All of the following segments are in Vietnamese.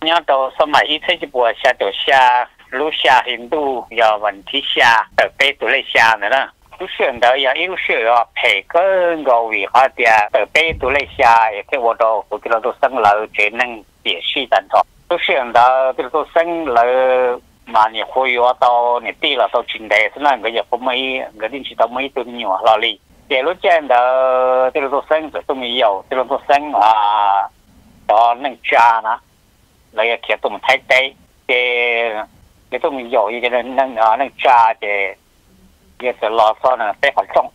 nhớ đồ sao mà ít thấy bùa xa đồ xa lu xa Hindu giờ vấn thí xa ở bê tụi lê xa nữa đó lúc xuyên đó giờ yêu xuyên đó phải có ngồi vì họ thì ở bê tụi lê xa cái bộ đồ của cái đồ sân lợi chỉ năng giải suy tận thọ lúc xuyên đó cái đồ sân lợi mà nhiều khối yếu tao nhiều tí là tao trình đề thế nên cái giờ có mấy cái tin chỉ tao mấy tụi nhiều lo lì để lúc trên đó cái đồ sân tụi tôi nhiều cái đồ sinh à đó năng cha nữa 能家呢，那个铁都没太低，这这都没有一个人能啊能家的，也是老少呢非常重。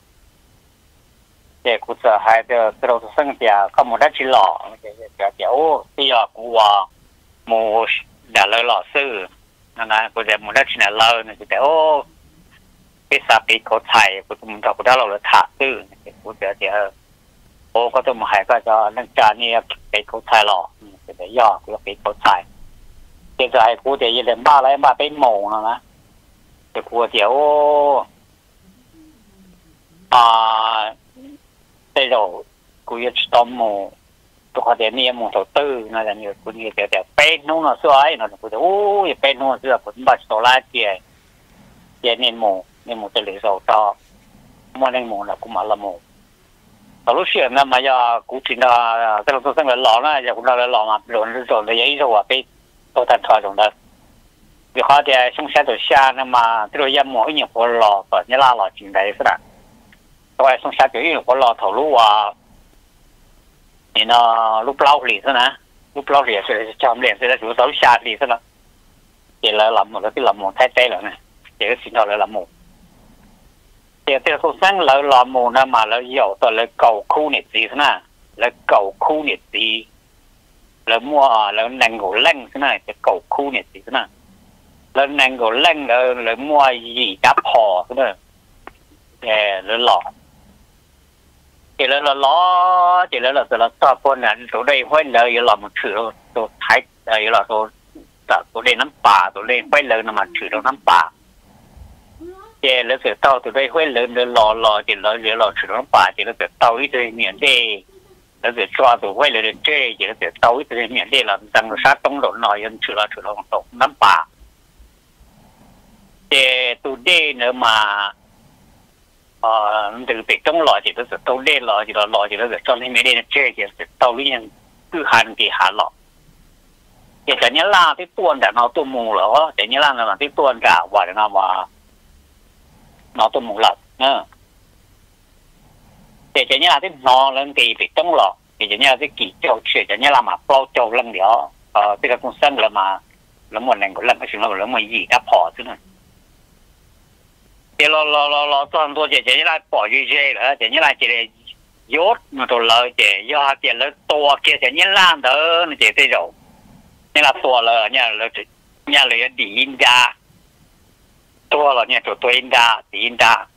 这故事还的这都是生的，他没得去老，这这这哦，这要古啊，没的了老师。นั่นนะกูจะมุดชินาเลาเนี่ยกูจะโอ้พิซาปีเขาไทยกูจะ มุดกูได้เราเลยถาตื้อกูจะเดี๋ยวโอ้ก็ต้องมาให้ก็จะนั่งจานนี่ปีเขาไทยหรอกูจะย่อกูจะปีเขาไทยเดี๋ยวจะให้กูจะยืนบ้าอะไ lúc xưa năm mà giờ cũng chỉ là à, cái lúc tôi sang lò nó giờ cũng là lò mà, rồi rồi để giấy rồi cái tôi thành thoại rồi đó vì họ xuống xe tôi xa nên mà cái đôi giam mỗi nhiều của lò và nhớ là lò chuyện đấy sao tôi xuống xe tôi nhiều của lò thầu lúc à thì nè. Lúc lâu liền rồi chậm liền rồi chúng tôi xa liền thế nè. Thì là làm một cái làm một thay thế rồi nè. Thì cái xin đó là làm một. เดี๋ยวเดี๋ยวสั่งเราลอมูนะมาแล้วเหี่ยวตอนเลยเก่าคู่เนี่ยสีนะแล้วเก่าคู่เนี่ยสีแล้วมัวแล้วนังโกเล่งนะจะเก่าคู่เนี่ยสีนะแล้วนังโกเล่งแล้วแล้วมัวยีจับพอนะเต่แล้วหลอกเจริญละล้อเจริญละแต่ละตอบคนนั้นตัวได้ห้อยเลยหลอมถือตัวไทยเลยหลอตัวตัวได้น้ำป่าตัวเล่นไปเลยน้ำมันถือตัวน้ำป่า chỉ là sự tao từ đây phải lời là lò lò chỉ lò lời lò chữ bà chỉ là sự tao ít rồi miệng đi, là sự cho chỗ phải lời chơi chỉ ít rồi miệng đây là tăng sát tông độ nói nhân chữ là chữ là nắm bà đây nữa mà ờ từ việc trong lò chỉ là tàu lên lò là lò chỉ là cho nên mấy đêm chơi chỉ là tàu liên cứ hành thì hạ lò thì cái nhớ là cái tuần đã nó tuần mù rồi cái nhớ là là cái tuần cả và nó mà nó tôi một lần nè. thì chỉ như là cái nó lên thì bị trong lọ thì chỉ như là cái kỳ châu chuyện chỉ như là mà bao châu lần đó ờ cái công sân là mà là một lần của lần cái chuyện là là một gì đã bỏ chứ này thì lo lo lo lo toàn tôi chỉ chỉ như là bỏ gì gì nữa chỉ như là chỉ là yốt mà tôi lỡ chỉ do chỉ lỡ to kia chỉ như là đó, nó chỉ thế rồi nên là to lỡ nhà lỡ nhà lỡ đi ra 多了，你就多应答，应答。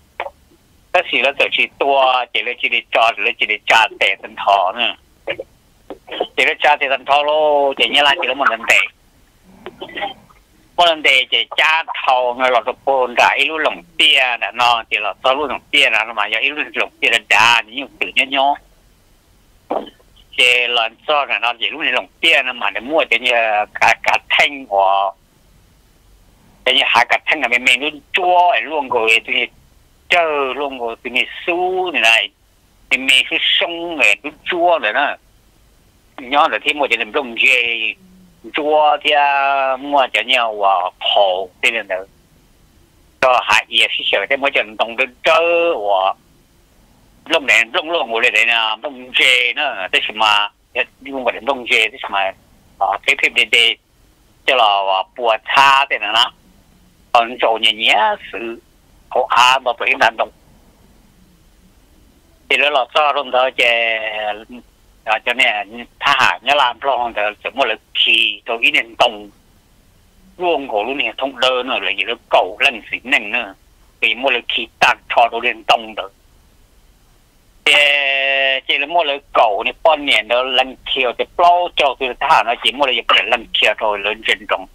但是呢，就去多，这里这里加，这里这里加得很套呢。这里加得很套喽，这你那这里没人得，没人得这加套我老是搬着一路弄变的呢，这了走路弄变了嘛，要一路弄变的加，你用手捏捏。这乱做的呢，一路弄变了嘛，你莫这你嘎嘎听我。thế hạ cả thân là mình mình luôn chua luôn rồi tụi mình chờ, luôn rồi tụi mình su này này thì mình cứ sông này, cứ này đó. Nhớ là thêm một cái đồng dê chua thì à, mua cho nhau và khổ thế này nữa cho hạ gì thì sợ thêm một trận đồng đến chớ và lúc này, lúc lúc ngồi đây là đồng dê nữa thế mà nhưng mà đồng dê thế mà ờ, cái phim đây đây cho là ờ, bùa tha thế này đó còn chỗ nhà nhé sự họ à mà phải làm đồng thì đó là sao luôn đó chè cho nên ta hạ nhớ làm lo thì sẽ mua lực khi tôi ý nên tông luôn của lúc này thông đơn nữa là gì đó cầu lần xí nền nữa vì mua lực khi tạc cho tôi lên tông được thì chỉ là mua lực cầu này bao nhiêu đó lần kiều thì bao cho tôi ta hạ nó chỉ mua là chỉ có lần kiều thôi lên trên trọng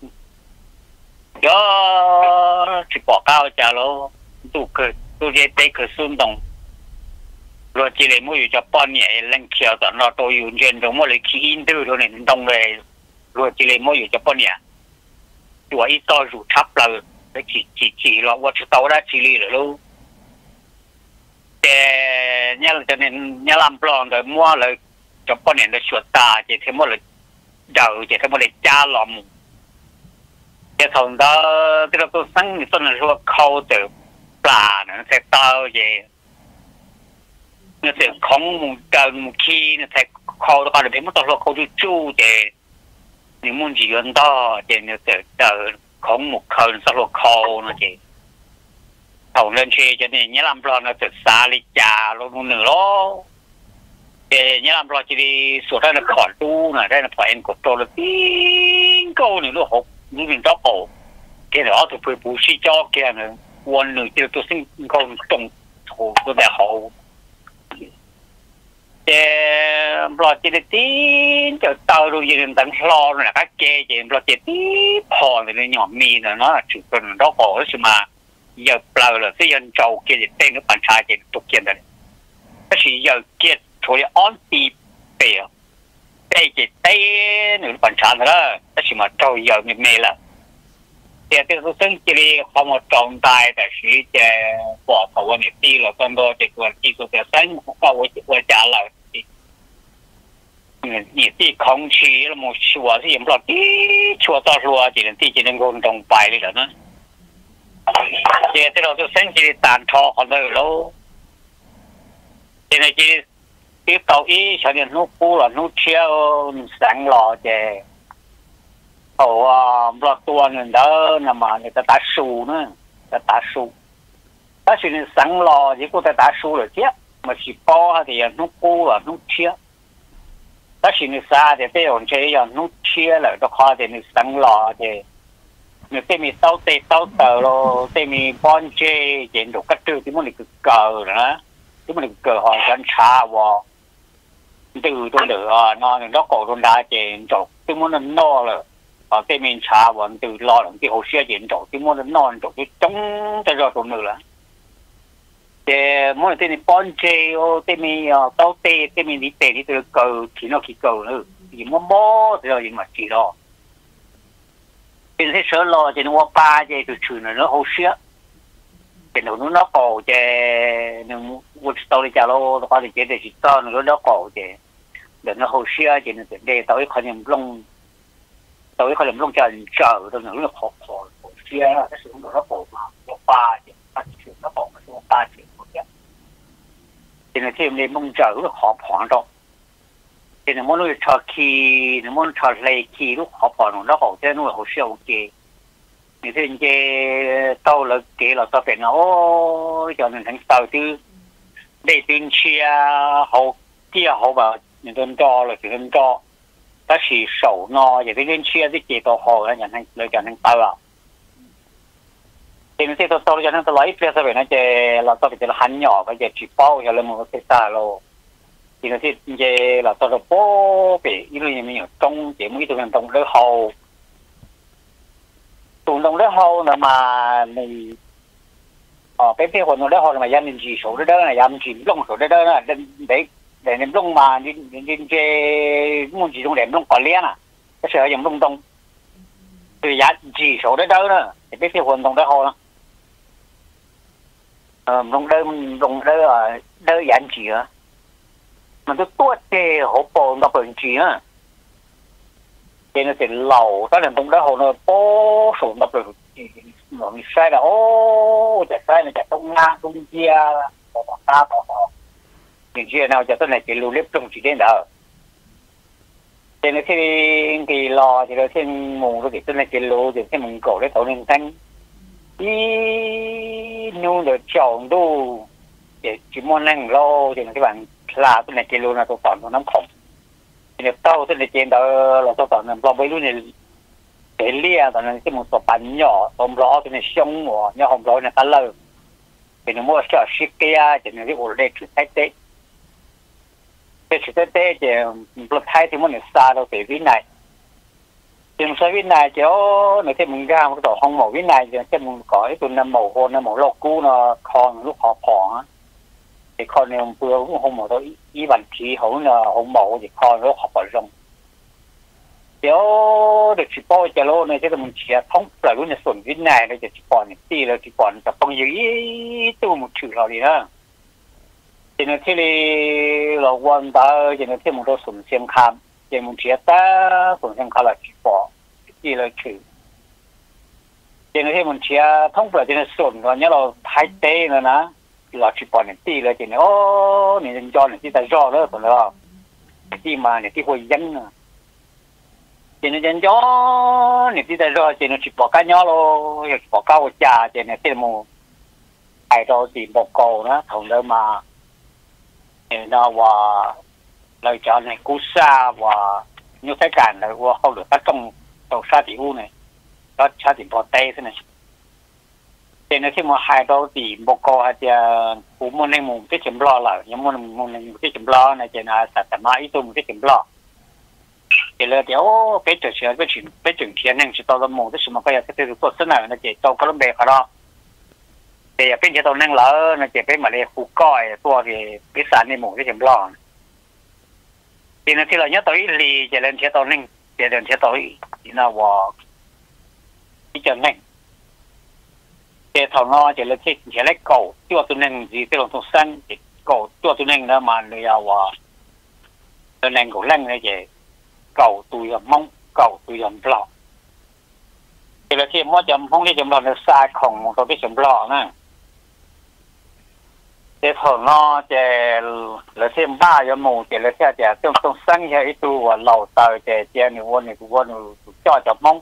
đó chỉ bỏ cao chả lô tụ cơ tụ dây tây cơ xung đồng. Rồi chỉ lấy mua cho bọn nhẹ lên chiều tận nó tôi dùng chuyện đúng mà lấy khí in tư rồi này đồng này rồi chỉ lấy mua cho bọn nhẹ. Chúa ít to rủ là, đấy chỉ chỉ chỉ là qua đã chỉ lì luôn để nhà cho nên nhà làm plon rồi, mua rồi cho bọn nhẹ nó sửa ta chỉ thêm một là đầu chỉ thêm một là cha lò จะป้อนเนี่ยเลยชวดตาจะทั้งหมดเลยเดาจะทั้งหมดเลยจ้าลอมจะทำ到这个都生你说的说抠的ปลาเนี่ย在刀也那是空跟气那才抠的话，你们到时候抠就煮的，你们只用到的那个的空木抠，到时候抠那些。thầu lên chơi cho nên nhớ làm lo nó từ xa đi trà luôn nữa lo để nhớ làm lo chỉ đi số ra là khỏi tu này đây là phải anh của tôi là tiếng câu này nó học những mình đó cổ cái đó tôi phải bù xí cho kia nữa quan nữa chỉ tôi xin câu trồng hồ tôi đã hậu để lo chỉ đi tiếng cho tao rồi gì nên tận lo là các kê chỉ lo chỉ tí phò thì nhỏ mì nữa nó là chỉ cần đó cổ mà. Giờ bờ là cái dân trâu kia thì tên nó bản trái thì tục kiện đấy cái gì giờ kia thôi on đi bể đây thì đây nó bản trái đó cái gì mà trâu giờ mình mê là thì cái cái sinh chỉ là không một trọng đại的是在bỏ头我们地了更多这个技术的生活我我家了嗯，你地空气那么说是也不知道地说到说只能地只能够动摆了呢。giờ tới đầu tôi sinh chỉ tàn thọ còn đời lâu thì này chỉ Tiếp tục ý cho nên nó cũ là nó chiếu sáng lò chè. Ồ à một tuần nên đó nằm mà người ta ta su nữa, ta ta su ta chỉ nên sáng lò chỉ có ta ta su rồi chứ mà chỉ bỏ thì nó cũ là nó chiếu ta chỉ nên xa thì bây giờ chơi nó chiếu là nó khó thì nên sáng lò chè. Nếu tên mình tao tê tao tờ lo tên mình bon chê chuyện đồ cắt trừ thì muốn được cờ nữa thì muốn cờ họ chân cha vào từ tôi được nó nó cổ tôi đã chuyện chỗ tôi muốn nó no rồi ở cái mình xa vẫn từ lo lắng cái hồ sơ chuyện chỗ tôi muốn nó non đồ cái chống cho rồi tôi nữa thì muốn là tên mình bon chê ô tên mình tao tê tên mình đi tê đi từ cầu thì nó kỳ cầu nữa thì muốn bó thì rồi mà chỉ đó bên thế sở lo thì nó ba thì từ chữ nó hồ xía thì nó nó cổ thì nó vượt tàu đi chào lô nó có thể chế để chỉ to nó nó cổ thì để nó hồ xía thì nó để tàu ấy khỏi nhầm lông tàu ấy khỏi nhầm lông chờ chờ rồi nó nó khó khó hậu xía là cái sự nó cổ mà nó ba thì ba chữ nó cổ mà nó ba chữ thì nó thêm lên mông chờ nó khó khoảng đó thì nó muốn nuôi chờ khi nó muốn chờ lấy khi nó khó bỏ nó nó hậu thế nó hồ siêu ok thì thế cái tàu là kì là tàu biển ô cho nên thành tàu tư để tuyên chia hậu kia hậu bảo những đơn cho là những đơn cho ta chỉ sầu no vậy cái tuyên chia cái chế độ hậu là nhận thành lời cho nên tàu à thì nó sẽ tàu tàu cho nên tàu lấy phía sau biển nó chế là tàu biển là hắn nhỏ cái chế chỉ bao cho lên một cái xa lô thì nó thì về là tôi là bố bị như là mình trong chỉ mấy tụi mình trong đỡ hầu. Tụi trong đỡ hầu là mà mình ờ cái cái hồn đỡ hầu là mà gia đình chỉ số đó là gia đình chỉ lông số đó là để để để nên lông mà, nên nên cái muốn chỉ dùng để lông còn liên à cái sở dùng lông đông từ giá chỉ số đấy đâu nữa thì cái cái hồn trong đỡ hầu ờ lông đỡ lông ở đỡ giảm chỉ á. Mà tôi tuốt thì hỗ bộ nó bệnh chỉ á. Thì nó sẽ lầu đó là trong đó hồ nó bố số nó chỉ. Nó bị sai là, ô chạy sai là chạy trong ngang trong kia bỏ bỏ ta, bỏ bỏ những chuyện nào chạy tôi này chỉ lưu liếp trong chỉ đến đó. Thì nó thì lò thì nó thì mùng rồi cái tôi này chỉ lưu thì mùng cổ đấy tổ nên thanh. Đi nhu được chồng đu để chỉ muốn năng lô thì cái bạn là tôi này kia luôn là tôi chọn nó khổng. Thì tao tôi này trên đó là tôi chọn nó bây luôn này. Để lia rồi là cái một số bánh nhỏ hôm đó tôi này xong rồi hôm đó này ta lơ thì nó mua cho ship kia thì nó cái ổ đây chữ tết tết thế chữ thế thế thì um, luật hai thì muốn xa đâu về vĩ này. Thì một số vĩ này chứ nói thêm mình ra một tổ không màu vĩ này, thì thêm mình có cái tuần năm màu hôn, năm màu lọc cũ, nó còn lúc họ phỏng thì còn nếu ông bữa cũng không một tôi ý bản chỉ hậu là ông mẫu thì con nó học ở rong biểu được chỉ bỏ cho lô này cái mình chỉ thông là luôn là sổn vĩ này này chỉ bỏ này đi là chỉ bỏ tập phong gì tu một chữ rồi đi nữa chỉ là thế này là quan đó chỉ là thế một đôi xuân xem khám chỉ mình chỉ ta xuân xem khám là chỉ bỏ đi là chữ chỉ là thế mình chỉ thông là chỉ là xuân rồi nhớ là hai tê nữa nè là chỉ bỏ này đi là chỉ là ô này dân cho này chỉ ta rõ đó rồi đó đi mà này đi hồi dân nữa chỉ nên dân cho nè tí ta rồi chỉ nên chỉ bỏ cá nhỏ lo chỉ bỏ cá một chả chỉ nên tiền mù ai đó thì một cầu đó thằng đó mà nó và lời cho này, cú xa và như thế cả là và không được các trong tàu xa thì u này. Đó xa thì bỏ tay thế này. Thế hai đầu thì một cô hay thì ờ, cũng muốn nên một cái chấm lo là, nhưng mà một một cái chấm lo này thì là sẽ tạm mãi tôi một cái chấm lo. Thì là điều cái chuyện cái chuyện cái chuyện thiên nhiên chỉ tao là một cái gì mà cái cái cái cái cái này là chỉ tao có làm bề cả đó. แต่อย่าเป็นจะต้องนั่งเหลอนะเจ็บเป็นมาเลยคูก้อยตัวที่พิษสารในหมู่ที่เข็มร้อนทีนั้นที่เราเนี้ยตัวอีลีจะเล่นเชตตัวนึ่งจะเล่นเชตตัวอีน่าวอที่จะนึ่งเจทองอจะเล่นเชตเชเล็กเก่าตัวตัวนึ่งจีที่ลงทุนสั้นเก่าตัวตัวนึ่งนะมันเลยเาว่าตัวนึ่งของเล่นเยเจเก่าตัวยังมังเก่าตัวยังเปล่าเจเล่ที่มั่งจำห้องที่จำลองเนื้อทรายของตัวที่จำลองนั่น lọ nè thì thở nó thì là thêm ba dầm mù thì là theo thì trong trong sáng hay ít tu và lầu tờ thì thì nhiều quân thì quân cho dầm mong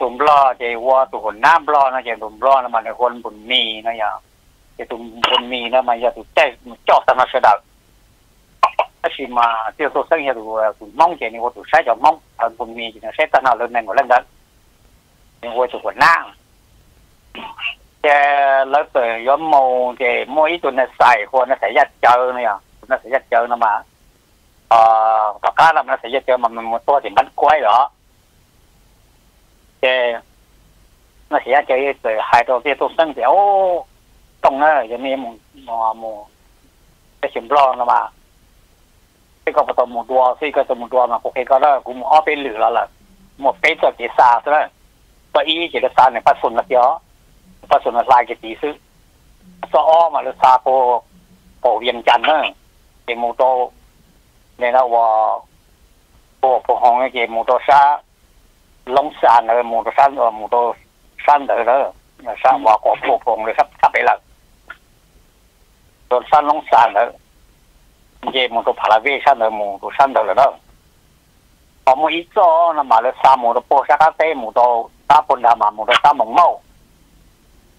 ตุ่มรอเจว่าตุ่มน้ำรอนะเจตุ่มรอนะมันคนบุญมีนะอย่าเจตุ่มบุญมีนะมันอย่าตุ่มใจจ่อสมาสดับ khi mà tiêu thụ sinh hiện của mong chỉ nên của sai cho mong ở vùng miền thì nó sẽ tăng nào lên này của lần đó nhưng của chủ quần nang che lớp từ gió thì mỗi tụi nó xài hồ nó sẽ giặt chờ này à. Nó sẽ giặt chờ nó mà. Ờ cả là nó sẽ giặt chờ mà mình một to thì bắn quay đó. Thì nó sẽ chơi từ hai đầu kia tôi sân thì, ô tông nó rồi nên một một cái chuyện lo nó mà. Cái có một một đua khi có một đua mà có cái đó, cũng ở bên lửa là một cái tờ chỉ xa thôi đó. Và ý chỉ là xa này phát đó อีจะได้ซาในปัสสุนละเดียวปัสสุนละลายจะตีซื้อตัวอ้อมาเลยซาโปโปเวียงจันทร์เนอะเกมูโตเนี่ยนะว่าโปโปหองเกมูโตซาลงซา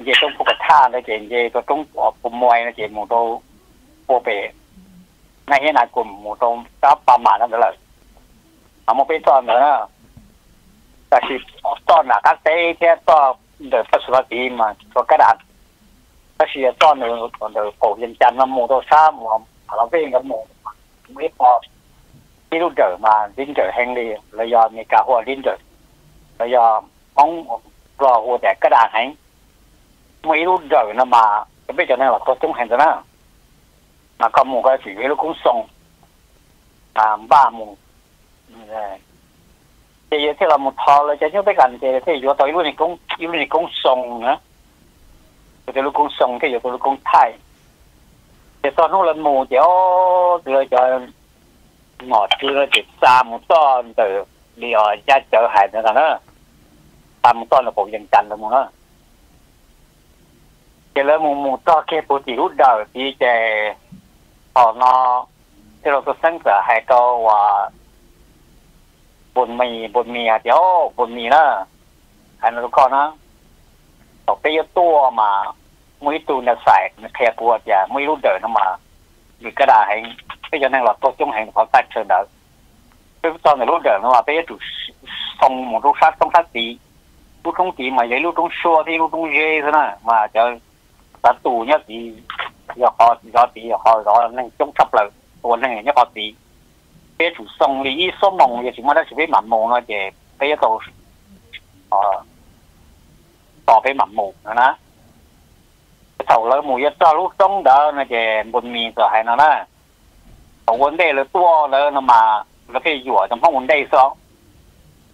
이게 좀 보고 타는 게 이제 또좀 본모에 이제 모두 보배 나해 나고 모두 다 빠마는 거라 아무 배도 안 나나 다시 어떤 나가 때에 또 이제 사수가 비만 또 가라 다시 또는 어떤 고인 잔나 모두 사 모두 바로 배가 모두 왜 봐. 이로 저 마, 린저 행 리, 레야 미가 호 린 저. 레야 엉, 로 오데 가라 행. mấy lúc đời nó mà cái bây giờ này là có chống hàng rồi nè mà có một cái chỉ cái cũng xong. À ba mùng ừ, thì thế là một thò là cho những cái gần thì thế giờ tôi lúc này cũng lúc này cũng xong nữa. Thì lúc cũng xong thì giờ tôi lúc cũng thay. Thì tôi lúc lần mù thì ô rồi cho ngọt chưa thì xa một từ đi ở ra chợ hải nữa là nó xa một to là cũng dần chằn rồi mà เจริญมุมมุต่อแค่ปุติรุ่นดาวพี่จะพอนอที่เราตัวสังเกตให้ก็ว่าบนมีบนมีอะเดี๋ยวบนมีนะอันนั้นก็นะตอกไปยตัวมามุ้ยตูนใส่แค่ปวดอย่าม่รุ่นเดินมาหรือกระดาษให้ไปยันนั่งหลับตัวจงแห้เขาตัดเชิญดิวไปตอนในรุ่นเดินมาไปยตุทรงหมดทุกชาติต้องทัดตีรู้ตรงตีมาหญ่รู้ตรงชัวที่รู้ตรงเย่ซะนะมาจะ cái đà hành bây giờ đang là tôi chung hành họ tách sơn đỡ cái cho này lúc đời nó là bây giờ chủ xong một lúc sát xong sát tí lúc trong tí mà giấy lúc trong xua thì lúc trong dê thế này mà cho ta tù nhất thì giờ họ giờ tí họ rõ nên chống sập lại tuần này nhất họ tí bây giờ chủ xong thì số mong giờ chỉ mà đã chỉ biết mặn mù nó thì bây giờ tôi ờ tỏ với mặn mù nữa头了每一早路中的那些文明就系那啦，问题了多了那嘛，那个药就放问题说，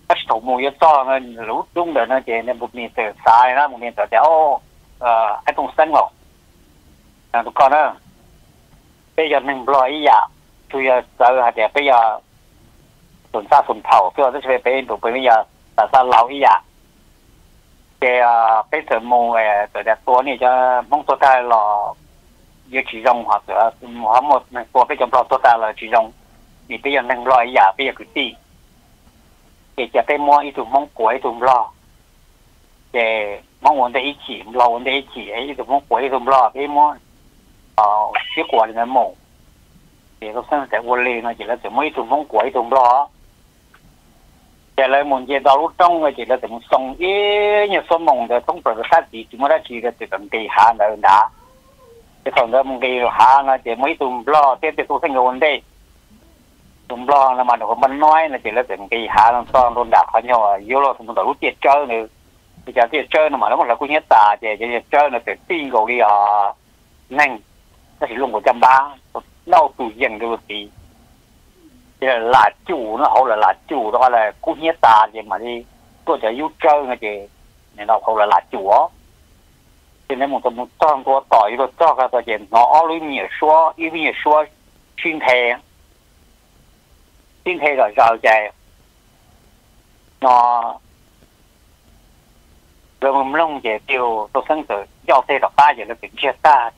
cái thủ mù yếu to nó lũ trung được nó chỉ nên một miền từ sai nó một miền từ đéo ờ ai cũng sang ngộ à tụi bây giờ mình lo ý dạ. Tôi giờ hạt để bây giờ tuần xa tuần thầu, tôi rất về bên tụi bây giờ là sao lâu ý dạ? Cái bây giờ mù ờ, về tụi đẹp tua này cho mong tôi ta lo như chỉ rong hoặc là hóa một của bây giờ lo tôi ta là chỉ rong thì bây giờ mình lo ý dạ bây giờ cứ đi để cho cái mua, ý tụi mong của, ý để 忙我在一起，老我在一起，哎，怎么回怎么了？哎么，哦，结果你们猛，这个生在我累呢，这个怎么一种风过一种了？再来梦见道路中个这个怎么送？哎，你说梦的东北的啥地？怎么那几个这种地下那那？这从这梦地下呢，这么一种了，这这都是个问题。chúng lo là mà nó mình nói là chỉ là từng cái hạ làm sao luôn đạt hết nhau yếu rồi chúng ta lúc tiệt chơi nữa thì chẳng thì chơi nó mà nó một là cũng nhất tà thì thì chơi nó sẽ tin cầu đi à nhanh nó chỉ luôn một trăm ba, nó tủ diện được thì thì là chủ nó hầu là là chủ đó là cũng nhất tà thì mà đi tôi sẽ yêu chơi nghe thì nên nó hầu là là chủ. Á thì nên một một trong cái tỏi rồi cho cái tỏi thì nó luôn nhiều số ít nhiều số chuyên thể chuyên thể rồi rồi chạy nó Vâng, rồi mình long về tiêu tổ sân tử giao thế là ba giờ ta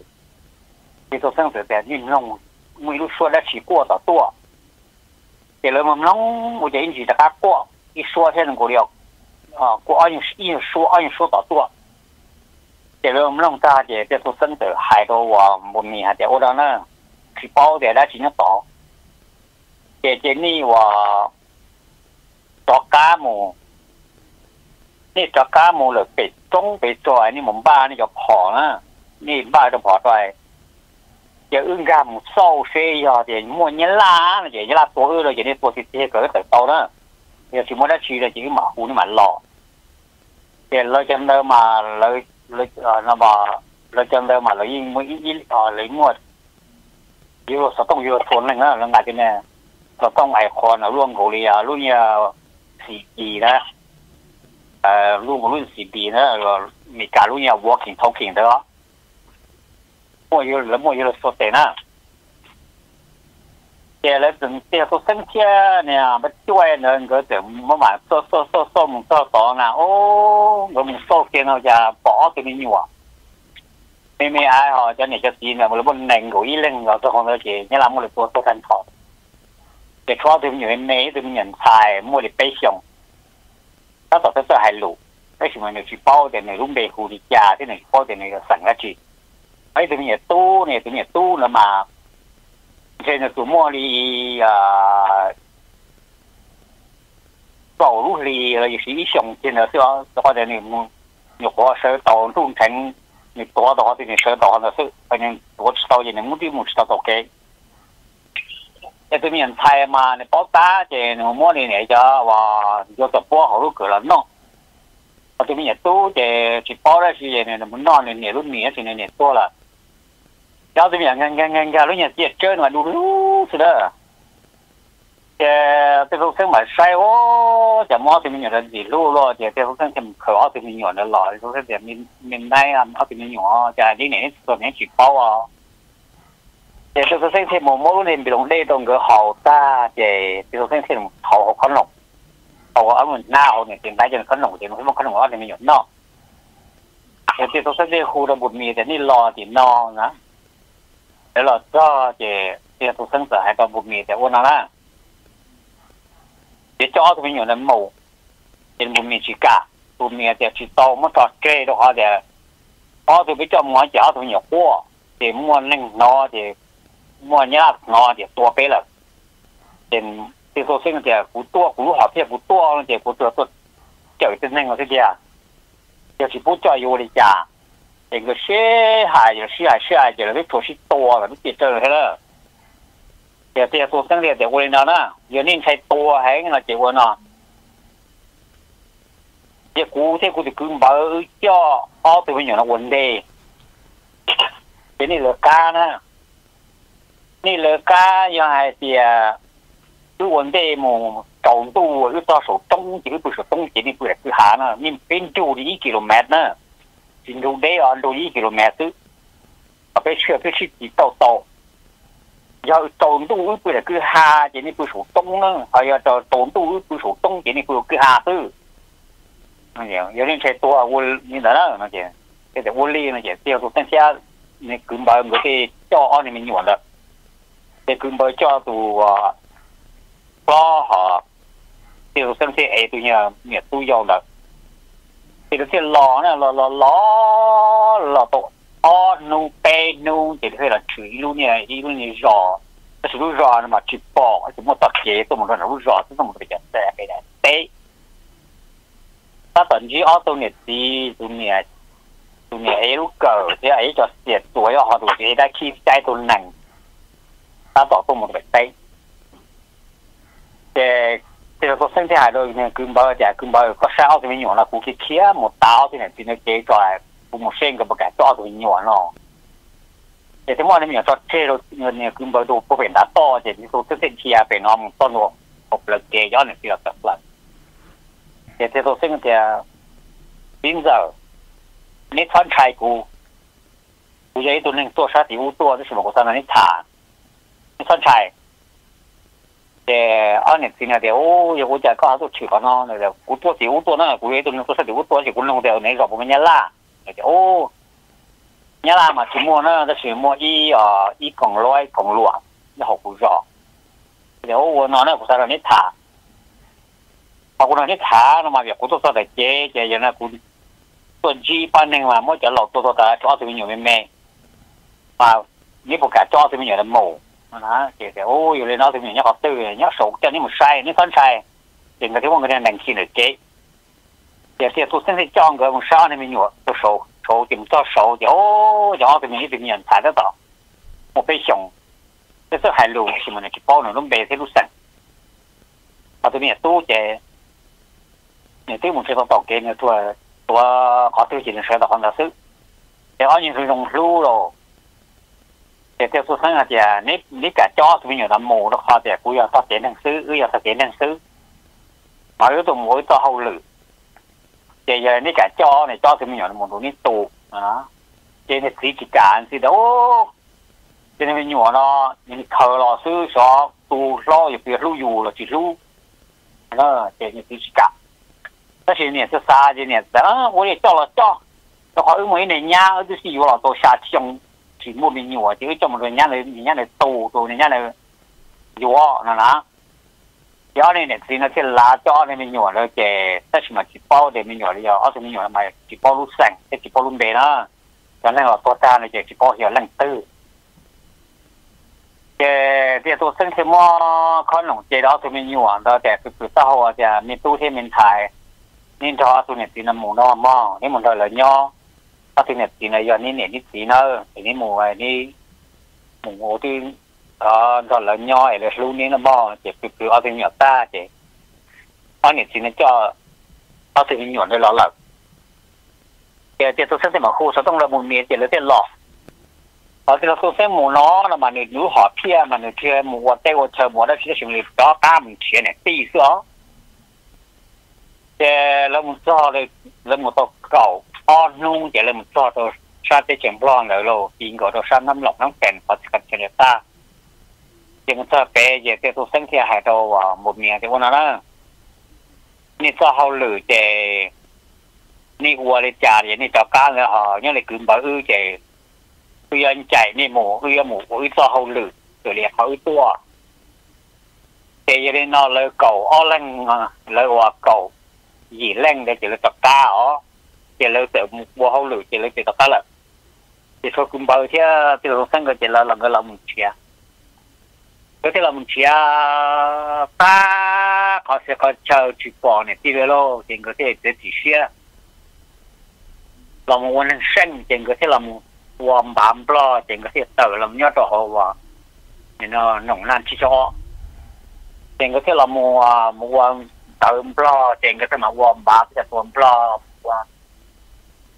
thì tổ sân tử để nhìn long mình lúc xưa đã chỉ qua đó tua. Thì rồi mình long một cái gì đã cá qua đi xua thế là của liệu à ờ, của anh anh xua anh xua đó tua. Thì rồi mình long thì tổ sân tử, hai đồ và một mình hai đồ đó nữa thì bao giờ đã chỉ đó thì cái này và đó cá mù นี่จะก้ามูเลยเป็ดจ้งเป็ดจอยนี่ผมบ้านี่จะพอนะนี่บ้าจะขอจอยจะอึ้งกามเศร้าเสียยาเดี๋ยวมัวเนี้ยล้าเดี๋ยวเนี้ล้าตัวเออเลยเดี๋ยวนี้ตัวสิเทเกิดเติดโตนะเดี๋ยวสิมัวได้ชีเลยจริงหมาหูนี่หมันหล่อเดี๋ยวเราจำเดิมมาเราเราเออนะบ่าเราจำเดิมมาเรายิ่งมัวยิ่งเออเลยงวดยูโรสต้องยูโรทนอะไรเงี้ยแล้วงาจะแน่เราต้องไอคอนร่วมเกาหลีอะรุ่นเนี่สี่ปีนะ 呃，论不论是比那个你假如你要 walking talking 的，没有人没有人说谁呢？现在整这说升天呢，不就爱人个怎么嘛？说说说说么说说呢？哦，我们说天了家保给你哇。妹妹爱好叫你叫弟呢，我不能够一人搞这红头姐，你那么的多说三套，这说对面没对面菜，没得白相。他到这这还路，那什么呢？去包的那种内裤的家的那包的那个上了去，哎，这边也多呢，这边也多了嘛。现在周末的啊，道路里也是一乡间的，是吧？或者你们你火车到中城，你多的话，这边车到那是，反正多知道一点，我的我知道多给。那对面菜嘛，你包打的，我摸你那家哇，要做包好多个了弄。我对面也多的，去包的时间呢，那么弄的，你都年是那年多了。要对面看看看看，人家接这嘛，噜噜是的。这这个生嘛晒哦，这毛对面的地路咯，这这个生什么可好对面的了，就是这闽闽南啊，好对面啊，这里面做点去包啊。也是说申请某某人，比如那种个好大的，比如申请好好看龙，好我们那好呢，现在就是看龙，就是我们看龙我里面有闹，有些说申请户的不米的，你老的闹呢，那老早的，这都生死还搞不米的，我哪啦？也叫他们有人某，人不米去干，不米的去到我们找这的话的，奥特比较忙，奥特有货，得莫弄闹的。我伢我就多背了，嗯，就说现在不多，不好些不多，那些不多说，就是那个这些，就是不教育的家，那个小孩就小孩小孩就是出去多了，你别整去了。就这说生的在我里头呢，有人才多，还那结果呢，这古这古的根本叫奥特曼有那问题，这那个干呢。你了家要还是就问题么？高度又到手东极，不是东极，你不是去下呢？你边走的一 kilometer 呢？进入内啊，路一 kilometer，啊，别去别去几道道。要高度又不是去下，这你不属东呢？还要到高度又不属东，这你不去下走。那讲有人才多啊，我你哪能那讲？这在我里那讲，只要说等下你根本我给叫二你们你完了。thì cứ mới cho tù à, lo họ, thì xem xe ấy tụi nhà nhà tu giàu là thì nó sẽ lo nè lo lo lo lo tổ nu, pe, nu, thì thế là chữ luôn nè ý luôn nè rõ cái chữ rõ mà chữ bỏ chữ một tập kế tụi mình nó rõ tụi mình phải nhận ra cái này. Tê ta tận chí ở tụi nhà tụi nhà tụi nhà ấy lúc cờ thì ấy cho xiết tuổi, họ tụi ấy đã khi chạy tụi nặng ta bỏ cùng một vết tay. Để thì sinh thế hải đôi này cưng bơ chả cưng có sao thì mình nhỏ là cũng cái kia một tao thì này, thì nó chế cho lại một sen cái một to thì nhỏ nó. Để thế mọi người cho chế rồi người này đồ, có phải đã to thì cái số sinh thế kia phải nó một to nữa một lần chế gió thì là tập lần. Để thế số sinh thì à, bây giờ nếu thoát thai cũ bây giờ tôi nên tôi sát thì u tôi thì sẽ một cái sao này thả sunshine. De ane tina de o yo go ja ka so chi ka na ne de ku to ti u to na ku ye to ne ko sa de u to ji ku no de ne ga bo me la. Ne la ma chi mo na de chi mo i a i kong loi kong lua ya ho ku zo de o wo na na ku sa ra ta ba ku na ni ta na ma ya ku to sa de je je ya na ku to ji pa ne ma mo ja lo to to cho to ni me me ba ni bu ka cho to ni ne mo nó thì cái ô rồi lên nó thì mình nhắc học tư nhắc số, cho nên một sai nên phân sai. Thì người ta muốn người ta đánh chi được chế thì thì tôi xin thì cho cái một sao này mình nhổ tôi sổ sổ thì mình cho sổ. Thì ô rồi thì mình thì mình thấy được đó một cái xong cái số hai lùn thì mình chỉ bao nó lúc bé thì lúc sẵn. Và tôi mình tôi chế người tôi muốn chơi bằng tàu kia người tôi tôi có tôi chỉ là sợ đó không là sự để họ nhìn thấy đồng lưu rồi นนี่ถ่านะมาเดี๋ยวกูตัวตัวเจ๊เจ๊ยังนะกูตัวจีปันหนึ่งมาเมื่อจะหลอกตัวตัวแต่จ้อตัวมันอยู่ไม่แม่มานี่พวกแกจ้อตัวมันอยู่ในหมู่นะเจ๊โอ้ยเลยเนาะถึงอย่างนี้เขาตื้อเนี่ยสูงจะนี่มันใช่นี่ต้นใช่เด็กก็ที่ว่ากันนั่งขี้เลยเจ๊เจ๊เจ๊ตัวเส้นที่จ้องก็มันซ้อนนี่มันอยู่ตัวสูสูจิ้มตัวสูเดี๋ยวเดี๋ยวถึงนี้ถึงอย่างถ่าย得到我被熊这是海路什么的去包那种白色路线啊这边都在你对我们这个报给你做ตัวขอตื้อจินเสือต่อความรู้สึกแต่อันนี้คือลงรู้หรอ thì theo số sáng thì nếu nếu cả cho thì nhiều năm mù nó khó thì cũng要phát triển năng sư cũng要phát triển năng sư mà yếu tố mỗi to hậu lử thì giờ nếu cả cho này cho thì nhiều năm mù nó tụ đó thì này chỉ chỉ cả thì đó thì này nhiều nó những thờ lò sư so tụ lo thì việc lưu dù là chỉ lưu đó thì này chỉ mua mình nhiều chứ trong một người nhá này nhá này tù tù này nhá này nhiều là. Nó cho nên này thì nó sẽ lá cho nên mình nhỏ rồi kể tất mà chỉ bao để mình nhỏ rồi giờ thì mình nhỏ mà chỉ bao lúc sành cái chỉ bao lúc bé đó. Cho nên là tôi ta này chỉ chỉ bao hiểu lần tư. Cái thì tôi sinh thêm mua con lồng chế đó thì mình nhỏ đó để từ từ sau thì mình tu thêm mình thải. Nên cho tôi này thì là muốn nó mò nên muốn đòi là nhau ta thì nè thì này giờ ní nè ní tí nữa thì ní mù này ní mù ngô thì đó đó là nhỏ là luôn ní nó bỏ chỉ cứ cứ ở bên nhỏ ta chỉ ở nè thì nó cho ở thì nhỏ này lo lắm cái cái tôi xem mà khu số đông là một miếng chỉ là cái lọ ở cái tôi xem mù nó là mà người nữ họ phe mà người kia mù vật tay vật chờ mù đó chỉ là chuyện mình chuyện này tí nữa cái lâm sao này lâm một tàu cầu วเส้นมาคู่เขาต้องระมุนเมียเจ็บแล้วเจ็บหลอกเอาที่เราตัวเส้นหมูน้อนะมันเนี่ยรู้หอเพี้ยมันเนี่ยเชื่อหมูว่าเต้ว่าเชื่อหมูได้ที่สิ่งนี้ก็ตามเทียเนี่ยตีเสือแต่แล้วมันจ่อเลยแล้วมันต้องเก่า o nung chỉ là một trò đồ sa tế chèn blon rồi lô tiền gọi đồ sa năm lọc năm kèn và cần cho người ta nhưng ta bé giờ cái tôi sinh thì hai đồ và một miệng thì nó đó ni cho hậu lử chè ni ua le trà thì ni cho cá nữa họ nhớ là cứ bảo ư chè ư anh chạy ni mù ư mù ư cho hậu lử rồi liền họ ư tua chè giờ nên nó lời cầu o lăng lời hòa cầu gì lăng để chỉ là tập cá ó chỉ là tự mua hậu lử chỉ là chỉ tập là chỉ số cũng bao thì thì nó sang cái chỉ là làm cái làm một chia. Cái thì làm chia, ta có sẽ có chờ chỉ bỏ này đi về lo, thì có thể để chỉ xe làm một quan sinh thì có thể làm hoàn bám lo, thì có thể tự làm nhớ đồ hồ và nên nó nông nan chỉ cho thì có thể làm một một quan tự lo, thì có thể mà quan bám thì quan lo. quan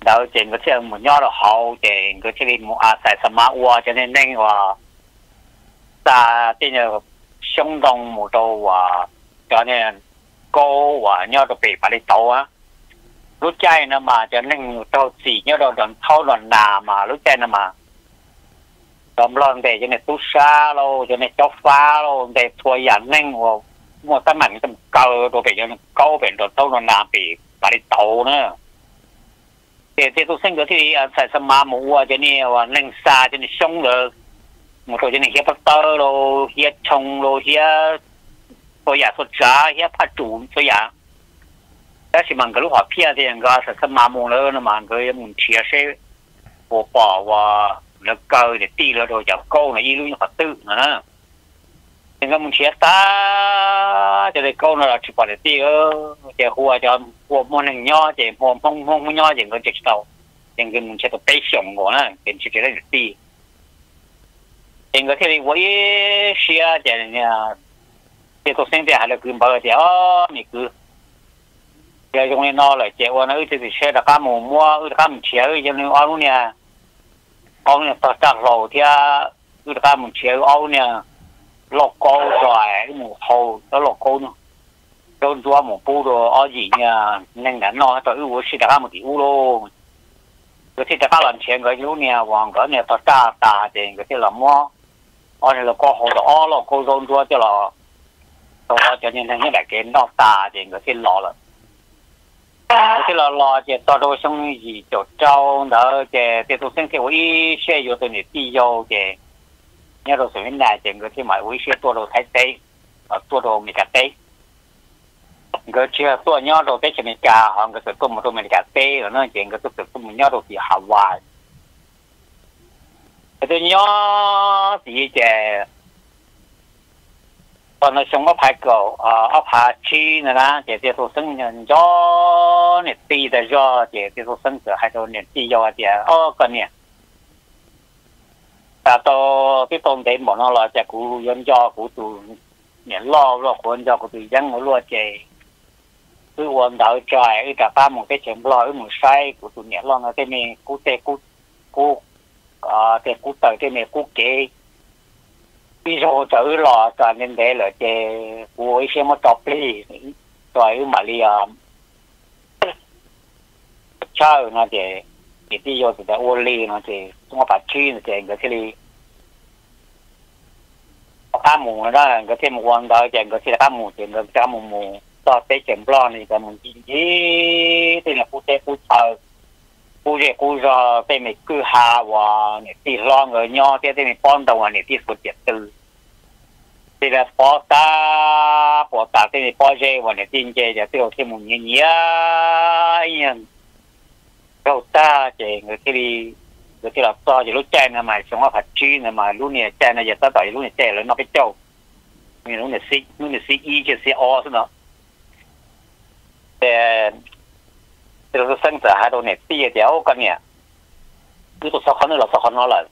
đầu tiền cái chuyện một nhỏ là hậu tiền cái chuyện mua à sai sắm mua cho nên nên là ta tiền là xung động một đồ và cho nên cô và nhỏ được bị bà đi tàu á. Lúc chạy nữa mà, cho nên tàu chỉ nhỏ đồ đoàn thâu đoàn đà mà, lúc chạy nữa mà. Đồng lần để cho nên tu xa lô, cho nên cho phá lô để thua giảm nên một tấm mạnh tấm cờ đồ bị cho nên câu bị đồ tàu đoàn đà bị bà đi tàu nữa thế tôi sinh cái thì phải xem mà mua cho nên và nâng xa cho nên xong rồi. Một số cho nên hiệp tơ rồi hiệp chồng rồi hiệp tôi giả tôi trả hiệp phát chủ tôi giả. Cái gì mà cái họ phía thì người ta xem mà mua rồi nó người muốn chia sẻ bỏ bỏ và nó để đi rồi rồi giảm câu là ý luôn họ tự nữa 陡呢。那个门贴大，就得高了，去把的低个，这货叫我们能鸟，这我碰碰鸟，这个就知道，这个门贴都背上我呢，跟去这个低。这个这里我也是啊，这人家。thì tôi sinh ra là cứ bảo thì ó mi cứ giờ dùng lên nó lại chế qua nó thì thì xe đã cá mù mua ư cá mù chia ư cho nên ăn luôn nha ông này tao chặt lầu thì ư cá mù chia lọc câu rồi mù hầu đó lọc câu nữa đâu mù bu đồ ở gì nha nên là nó tôi ư sẽ đã cá mù thì u luôn cái đã cá lần cái lúc nha hoàng cái này tao chặt ta tiền cái thì là mua. Ở là có hồ đó lọc câu đâu đua cho là tôi cho nên là này cái nó ta thì cái lọ là cái lò lò thì tôi đâu xong gì cho trâu đó thì tôi sinh thì tôi sẽ có tôi đi vô cái nhớ rồi sự này thì cái mà tôi sẽ tua đồ thái tây ở tua đồ mình cả tây người chưa, tôi nhớ rồi, cái chuyện cả họ người sự tôi một tôi mình cả tây rồi nó chuyện cái tôi tôi mình nhớ rồi thì Hawaii tôi nhớ thì chè còn nó sống ở phải cầu ờ, ở phải chi nữa là để để tôi sinh nhân cho nè tì để cho để để tôi sinh cái hai đồ nè tì cho để ở cái nè ta to cái tôm để bọn nó là để cú dân cho cú tụ nhận lo lo quân cho cú tụ dân nó lo chơi cứ quân đạo trời cứ cả ba một cái chuyện lo cứ một sai cú tụ nhận lo nó cái này cú tê cú cú à tê cú tới cái này cú kế ví dụ tự lo cho nên để là chế cú ấy xem một tập đi rồi mà liam à chơi nó 也是要是在我累了这，我把去是这个这里，干木那个这木王道这个这干木这个干木木，到这前不了那个木鸡鸡，这个不这不操，不这不着这没够下哇，你这啷个鸟这这没帮到我，你这不接受。这个包打包打，这个包些我的境界，这个这木年年一样。Chế thì ví dụ thì ô li nó chế chúng ta bắt chi nó chế cái gì cá mù đó cái thêm một quan đó chế cái là cá mù chế cái cá mù mù cho tới chém lo này cái mù gì thì là cụ tế cụ chờ cụ chế cụ giờ tới mình cứ hà và này thì lo người nhau tới mình bón đầu này thì phụ tiệt từ thì là bỏ ta bỏ ta thì bỏ dây và này tin dây thì tôi thêm một nhớ nhớ anh câu ta thì người kia đi, người kia là to thì lúc chạy là mà sống ở phát triển là mà lúc này chạy là giờ ta đợi lúc này chạy là nó cái châu mình lúc này xí, lúc này xí y chứ xí o thế đó. Thì thì là sinh ra hai đồ này tia thì áo cái này cứ tôi sao khó nữa là sao khó nó là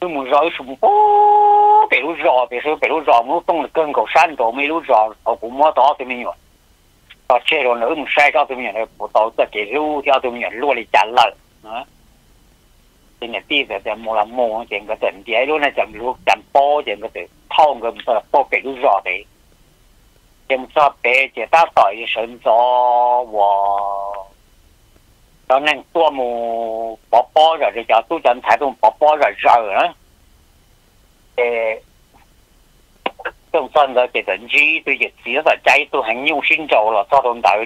cứ muốn rồi sụp bố bị lúc rõ bị số bị lúc rõ muốn tung được cơn cầu 山 đồ mấy lúc rõ ở cũng mua đó thì mình Ờ, đó chế rồi nữa mình sai cho tụi mình này bộ tàu tất cái lưu theo tụi mình luôn đi chặn lại nữa thì nhà ti thì thì mua làm mua chuyện cái tình thì luôn, này, chậm lúc chậm po, chuyện cái tình thông cái mình po bị lúc rõ đấy. Thì mình cho bé chỉ ta tỏi sinh cho và cho nên tôi mua bỏ bỏ rồi thì cho tôi chân thấy tôi bỏ bỏ rồi rồi nữa thì 种生态其实鱼对日子实际都很用心做了，做到大，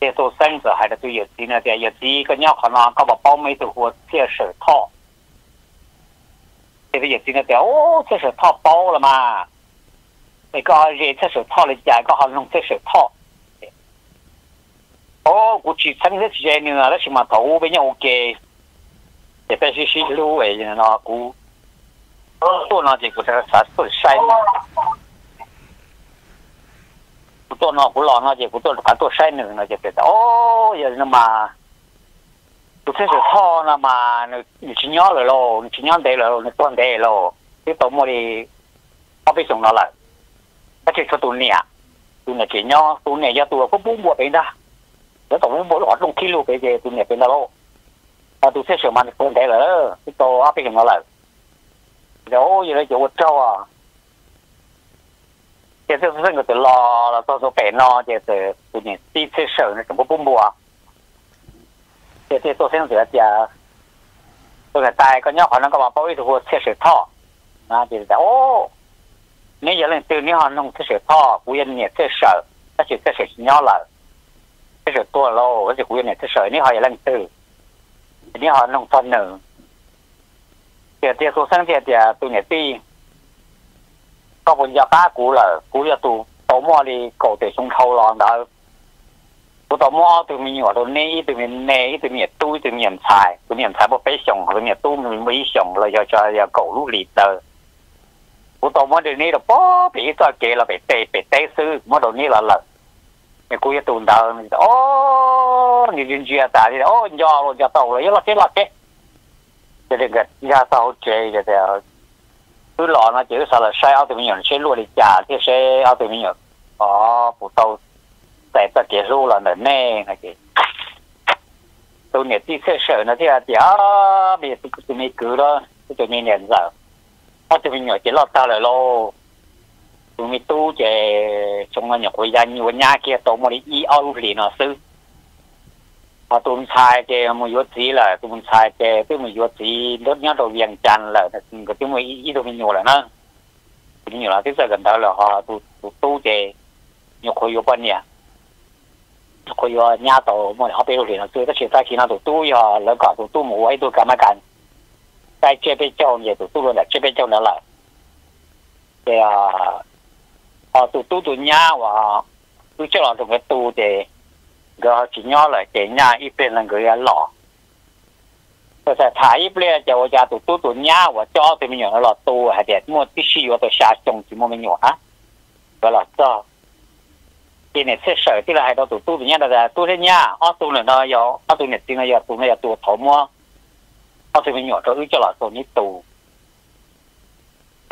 这都生子还是对日子那？这日子个鸟可能搞把包梅子或接手套，这个日子呢？对哦，接手套包了嘛？那个热接手套了，加个好弄接手套。哦，估去生这时间呢，那起码头被鸟给，特别是新路位人啊估。tôi nó thì cũng sẽ sản xuất sai cũng tôi nó cũng nó thì cũng tôi sản xuất sai nữa nó thì biết ô giờ nó mà tôi sẽ thọ nó mà nó chỉ nhớ rồi lo chỉ nhớ đây rồi nó toàn đây rồi cái tổ mồi đi nó bị sủng nó lại cái chuyện cho nè tôi nè chỉ nhớ tôi nè giờ tôi có bốn bộ bên đó nó tổng bốn bộ trong kilo cái gì tôi nè bên đó lo tôi sẽ sửa mặt tôi đây rồi cái tổ áp bị sủng nó lại 了。rồi vậy là chỗ trâu à 这就是那个的老了，到时候白闹就是不年第一次手那怎么不摸？这这做生这家，这个大个鸟可能个话包一头切手套，啊就是哦，你有人对你好弄切手套，不要你切手，那就切手鸟了，切手多了，我就不要你切手，你好有人对，你好弄分呢， เสียเตียสุสังเสียเตียตุเนี่ยตีก็คนจะป้ากูเลยกูจะตูตมอดีกูเตะชงเขาลองดาวกูตมอตัวมีหัวตัวนี้ตัวมีเนยตัวมีตู้ตัวมีชายตัวมีชายบ่ไปส่งตัวมีตู้มันไม่ส่งเลยจะจะจะกูลูกหลีเตอร์กูตมอเดี๋ยวนี้เราป๊อปีตัวเกเราไปเตะไปเตะซื้อมอเดี๋ยวนี้เราเลยเนี่ยกูจะตูนดาวมันโอ้ยยืนเจียตาดิโอ้ยยอเราจะตกเลยเราเจ๊เราเจ๊ 这这个压到这个的，最老呢就是啥了，晒奥地利人，晒落的家，这晒奥地利人，哦，不到，再不结束了呢，那那个，都年底才收呢，这样子啊，没这个就没够了，这就没年子，奥地利人就老大了喽。chúng mình tu chế chúng nó nhập hồi gia như nhà kia tổ một đi ao liền nó sư mà họ tụm xài cái một yếu gì là tụm xài cái cái một yếu gì đốt nhá đồ viền chăn là cái cái một ít đồ mình nhiều là nó nhiều là cái giờ gần đó là họ tụ tụ tu cái nhiều khối yếu bên nhỉ nhiều khối yếu nhà tổ mà họ bây giờ là tôi cái chuyện tại khi nào tụ tu họ lỡ cả tụ tu một ấy tôi cả mà cảnh cái chế bên trong vậy tụ tu luôn là chế bên trong đó là cái à họ tụ tu tụ nhà và tôi cho là tụ cái tu để cái chỉ nhỏ là cái nhà, ít bên là người lọ. Tôi sẽ thả ít bên cho tôi gia tụt tụt tụ nhà và cho tụi mình nhỏ là tụ hay để mua tí xí vào tôi xa trồng chỉ mua mình nhỏ. Á cái là cho. Cái này sẽ sợ thì là hai đó tụt tụt tụ nhà là tụt thế nhà ở tụ là nó có ở tụ này thì nó có tụ này tụt thổ mua. Ở tụi mình nhỏ cho ư cho là tụ nít tụ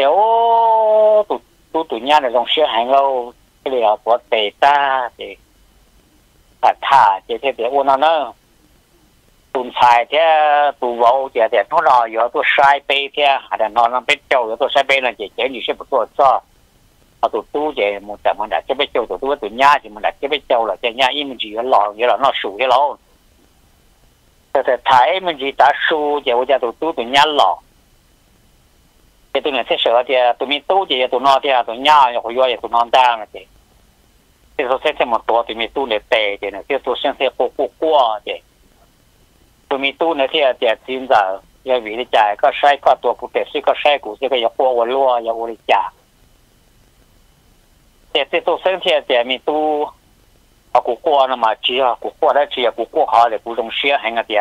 nếu tụt tụt tụ nhà này dòng xe hàng lâu cái là có tệ ta thì thật thà chỉ thế để ôn nó tụm xài thế tụ vào chỉ thế nó rồi giờ tôi sai bê thế hay là nó nó biết châu giờ tôi sai bê là chỉ chỉ như sẽ một tôi cho à tụ tu chỉ một tầm mà đã chỉ biết châu tụ tu tụ nhà chỉ mình đã chỉ biết châu là chỉ nhà im mình chỉ cái lò là nó sủ cái lò thế thế thái mình chỉ đã sủ chỉ tôi tụ tu tụ nhà lò thì tụi mình sẽ sợ thì tụi mình tu thì tụi nó thì tụi nhà rồi rồi tụi nó đang là thì thì tôi sẽ xem một tổ thì mình tu để tệ thì này thì tôi sẽ xem qua qua qua thì tôi mình tu này thì thì chính giờ giờ vì đi chạy có sai có tổ cụ thể có sai cụ thì cái qua qua lúa giờ qua đi chạy thì thì tôi xem thì thì mình tu à cụ qua nó mà chỉ à cụ qua đó chỉ à cụ qua họ để cụ trong xe hành à thì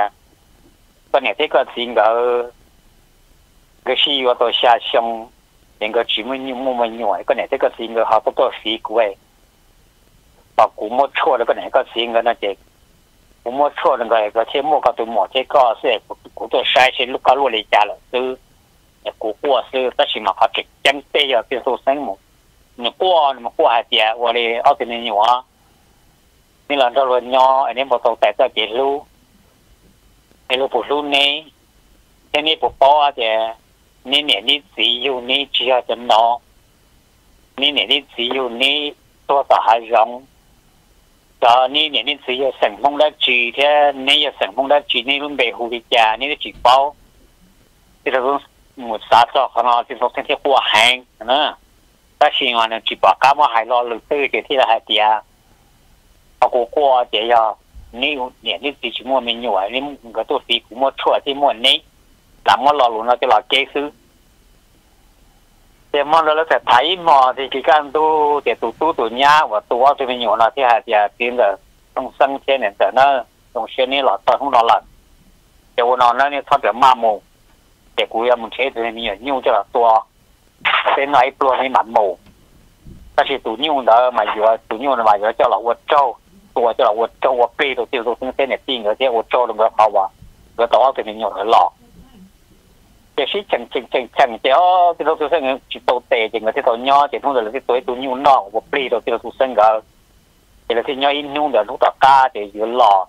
cái này thì cái chính cái cái gì我都下乡，连个几么你么么牛，个呢这个是应该好不多水果诶。 把估摸错了个哪个新个那这，估摸错了个个些摸个都摸这个是估到山些路个路里家了都，估过是这些嘛好这江北要别说什么，你过你们过还别我的二十年娃，你让这轮鸟，你莫走在这别路，别路不路呢，这你不包啊的，你年你只有你只要怎弄，你年你只有你多少还容。đó ni nè nên sử dụng sản phong đa trì thế nên giờ sản phong đa trì nên luôn bề hồ bị già nên chỉ bao. Thì là cũng một xã cho họ nó thì phục thế của hàng nữa ta chỉ ngoài là chỉ bảo cá mà hải lo lực tư thì thế là hải tiền họ cố qua để giờ nếu nè nên chỉ mua mình nhồi nên cái tôi phí cũng mua chua thì mua nấy. Làm mua lo luôn nó thì lo kế xứ thế mà là phải thấy mò thì cái căn tu để tu tu tu nhà và tu ở chỗ mình nhiều là thì hạt giờ tiền là, trong sân trên này giờ nó trong xe này là tôi không lo lắng để vô nó nó nên thoát được ma mù để cuối em chế thì mình nhiều cho là tua tên nói tua thì mặt mù ta chỉ tu nhiều đó mà vừa tu nhiều mà vừa cho là quật trâu tua cho là quật trâu quật bì đầu tiêu tôi cũng tên này tiền rồi thế quật trâu được bao bao và cái đó thì mình nhiều là lọ cái sĩ chẳng chẳng chẳng chẳng cái ó cái đầu tư sinh chỉ tàu tệ chỉ là cái tàu nho, chỉ không được là cái tuổi tuổi nhiều nọ của bì đầu tư sinh cả. Chỉ là cái nho nhung được lúc đó ca, chỉ dưới lò.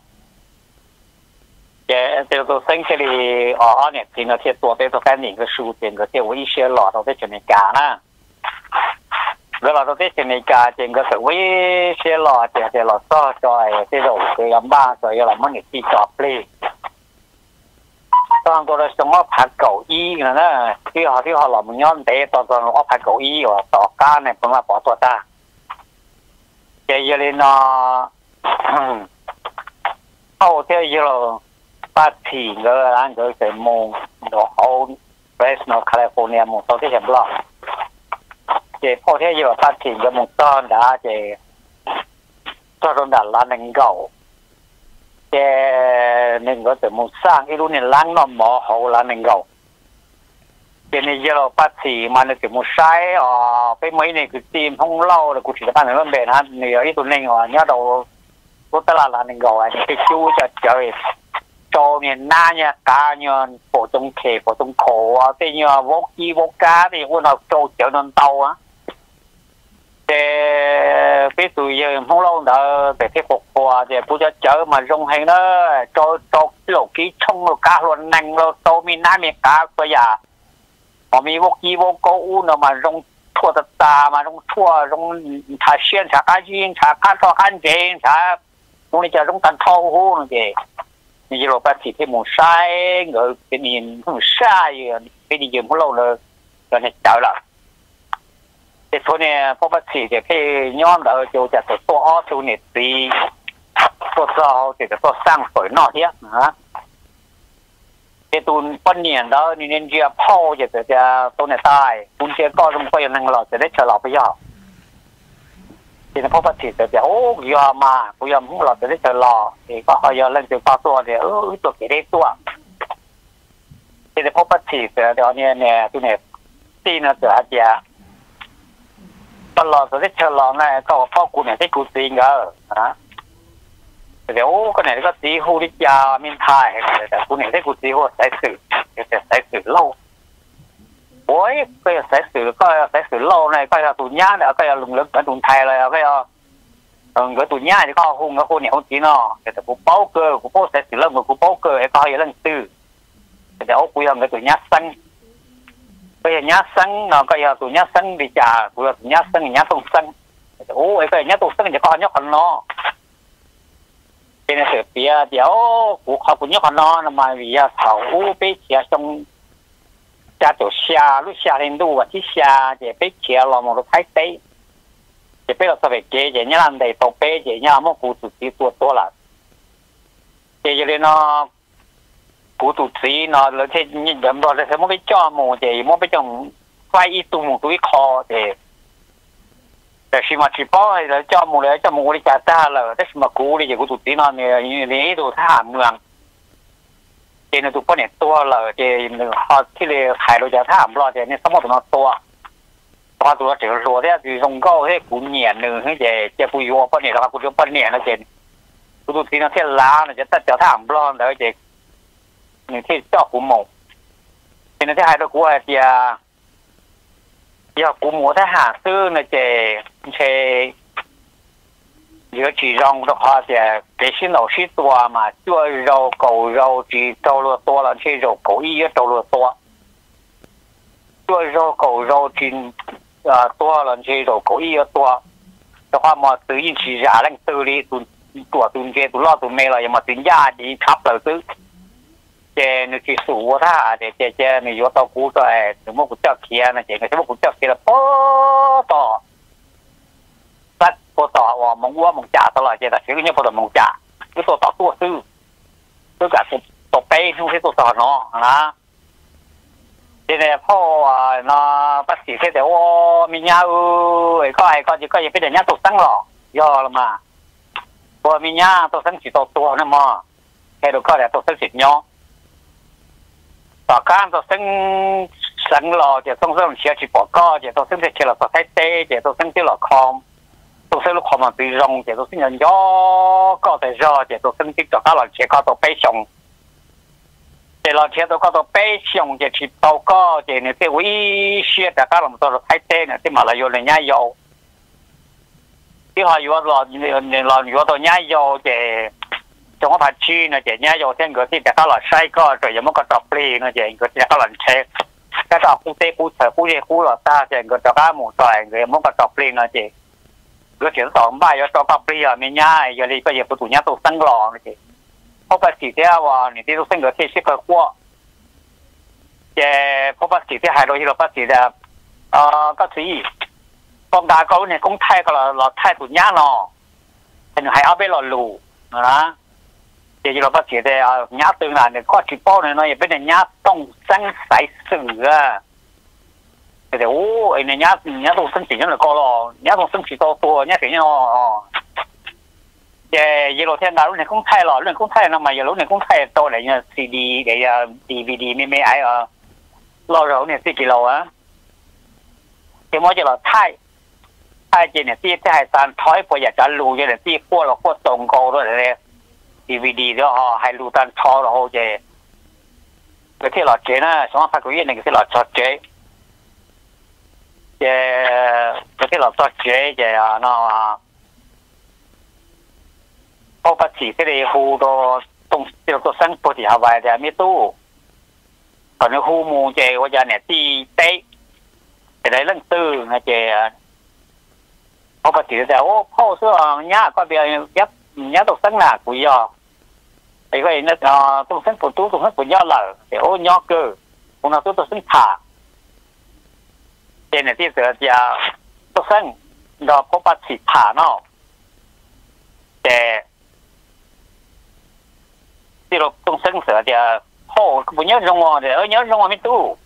Cái đầu tư sinh cái này ờ, ờ, ở này thì nó thiệt tuổi tôi cái những cái số tiền, cái tiêu với xe lò đầu tư chuyển đến cả na. Rồi là đầu tư chuyển đến cả chỉ cái sự với xe lò chỉ là lò so rồi cái đầu, cái ba rồi là mấy cái chi chọc liền. 当过了什么拍狗衣呢？那最好最好老母娘得到到我拍狗衣哦，到家呢本来跑多大，这一类呢，后天一路八天个俺个在梦，到后 Fresno California 梦到这些不了，这后天一路八天个梦到的这，到中的拉能够。 cái nên có thể một sang cái luôn này lăng nó mỏ hậu là nên gầu. Cái này giờ bắt thì mà nó chỉ một sai ở cái mấy này cái tìm không lâu là cũng chỉ là bạn nó bền ha này ở tụi này ở nhớ đầu có tất là là nên gầu anh cái chú cho trời cho miền na nha, cá nha phổ trong kề phổ trong khổ ờ, cái như vô chi vô cá thì quân học cho chở nên tàu á. Cái cái tụi giờ không lâu nữa, để cái phục hòa thì bây giờ chở mà dùng hay đó, cho cho lỗ trong cá luôn nành lỗ tô mi nai mi cá bây giờ mà mi vô ký vô cố u nó mà dùng thua tất ta mà dùng thua dùng thà xuyên thà cá duyên thà cá cho cá duyên thà lúc này giờ dùng tàn thâu hú nó kì như lỗ bác sĩ thêm một sai, người cái nhìn không sai, cái gì không lâu nữa rồi này chở lại. 这说呢，不不起的配养的就叫做做澳洲呢，对，做早这个做上水那些啊。这都半年的，你人家泡着这家都能带，中间高中会能了，这里吃老不要。现在不不起这家哦，不要嘛，不要木了，这里吃老，这个还要人就发做的，哦，做给你做。现在不不起这条呢呢，就呢，地呢这家。 ตลอดสุดที่เชลองนะก็พ่อกูเนี่ยที่กูตีเงอนะเดี๋ยวก็เนี่ยก็ตีหูดิจามินทายแต่กูเนี่ยที่กูตีหัวใส่สื่อแต่ใส่สื่อเล่าโอ้ยก็ใส่สื่อก็ใส่สื่อเล่าเนี่ยก็ตุนย่าเนี่ยก็ลุงเลิกเหมือนตุนไทยเลยก็เออก็ตุนย่าที่ก็หุ่งก็คนเนี่ยคนจีนเนาะแต่กูเป้าเกอกูเป้ใส่สื่อเล่ากูเป้าเกอไอ้ก็ยังเรื่องตื้อแต่เดี๋ยวกูยังก็ตุนย่าสั้น bây giờ nhá sân nó cái giờ tụi nhá sân đi trả vừa nhá sân nhá tông sân ô ấy, cái nhá tông sân thì có nhá con nó cho này sửa bia điều của họ cũng nhá con nó mà vì à thảo u bị chia trong cha tổ xa, lúc xa lên đủ và chỉ xa, thì bị chia là một lúc thái tây thì bây giờ sao phải kế thì nhá, làm đầy tổ bê thì nhá, một cụ chủ tí tua tua là. Thì cho nên nó 古都子那而且你人不那什么个家么的，么被种快一度么都一靠的。但是嘛，吃饱了家么了，家么我的家大了，但是嘛古的这个都子那呢，因为那都他เมืองเจนตัวเนี่ยตัวเลยเจนฮอที่เลยขายเราจะถามเราเจนี่สมมติตัวตัวตัวตัวเจอรัวเนี่ยคือตรงก็ให้กูเหนียนหนึ่งให้เจเจปุยวัวปะเนี่ยแล้วกูจะปะเนี่ยนะเจนกูตัวที่นั่นเที่ยล้าเนี่ยจะตัดจะถามเราเลยเจ những cái cho của mồ thì nó thứ hai đó của thì giờ của mùa thế hạ tư là chế chế giữa chỉ rong đó họ thì à, cái xin đầu sĩ tua mà chưa rau, cầu rau chỉ trâu lúa tua là chế rau cầu y trâu lúa tua chưa rau, cầu rau chỉ à tua là chế rau cầu y tua đó hoa mà tự nhiên chỉ ra lên tự đi, tụi tụi tụi chế tụi lo tụi mê là mà tụi gia đi khắp là tứ เจนึกสูท่าเจเจเจนี่ยตอกูตัวเอสมมติกูเจ้าเคียนะเจก็สมมติกูเจ้าเคียละโป๊ต่อสัดโปต่อว่ามองว่ามึงจ่าตลอดเจแต่ชื่อเนี่ยพอต่อมึงจ่าคือตัวต่อตัวซื้อคือกับตัวเป้ทุกที่ตัวต่อเนาะนะเจเนี่ยพ่อเนาะปัสสีเแต่ว่ามีเงาเอ้ก็ไอ้ก็จะก็ยังเป็นอย่างนี้ตัวตั้งหรอย่อลงมาพอมีเงาตัวตั้งสีตัวตัวนั่นมาแค่ดูก็แต่ตัวตั้งสีเนาะ bà can tôi sinh sẵn lò thì tôi sinh chia chỉ bỏ co thì tôi sinh thì chỉ là tôi thấy tê thì tôi sinh chỉ là không tôi sinh lúc không mà bị rong thì tôi sinh nhận gió co thì gió thì tôi sinh chỉ cho các loại chia co bê xong thì là chia tôi có tôi bê xong thì chỉ tàu co thì nếu tôi quý chia cả các loại tôi thấy tê nữa, thì mà là vô này nhai vô thì họ vô là là vô tôi nhai vô thì จงว่าผัดชีนะเจ๊เนี่ยโยเส้นก็ที่แต่ข้าวหลอดไส้ก็เจ๊ยังมันก็ตอกปลีนะเจ๊ก็ที่ข้าวหลอดเชฟก็ตอกคู่เต้คู่เสือคู่เย่คู่หลอดตาเจ๊ก็ตอกข้าวหมูต่อยเจ๊มันก็ตอกปลีนะเจ๊ก็เสียงสองใบก็ตอกตอกปลีอ่ะไม่ง่ายอย่าเลยก็อย่าประตูเนี้ยตัวตั้งหลอกนะเจ๊เพราะภาษีเดียวอ่ะนี่ที่ตัวเส้นก็ที่ชิบก็ขั้วเจ๊เพราะภาษีที่หายโดยที่เราภาษีเดียวเอ่อก็สี่กองดาเขาเนี่ยกองไทยก็เราเราไทยตุนย่าหนอแต่หายเอาไปหลอดลูนะ ，nhá 钱咗哦。也一路天打路年公太了，路公太那么一路年公太多嚟嘅 CD 嘅呀 DVD 咩咩哎啊，老肉呢四几路啊，咁我就落太太嘅呢啲即系但台播日就录嘅呢啲过落过送过咗嚟 DVD 咗嗬，系录但错落好嘅，嗰啲落者呢，想发觉一定嗰啲落作者。嘅嗰啲落作者嘅啊，那啊。我不是这里好多东叫做生 DVD đó, họ hay lưu tan cho họ về cái thế là chế na xong phát cái này, cái thế là cho chế. Chế cái thế là cho chế chế nó à, có phát chỉ cái này khu đó tông tiêu có sân có thì hà vài thì mới tu. Còn nó khu mù chế qua nhà này ti, tế. Cái đấy, lần tư, nghe chế à, có phát chỉ là ô phô sữa à, nhá, có việc gấp nhớ tục tấn nà của do. Thì vậy nó nó tôi sinh phụ tú tôi hết của do lở thì ô nho cơ. Cũng là tôi tôi sinh thả. Thì này thì sửa giờ tôi sinh đó có ba chỉ thả nó. Để thì rồi tôi sinh sửa giờ hồ cũng nhớ rong ngò để ơi nhớ rong ngò mi tu.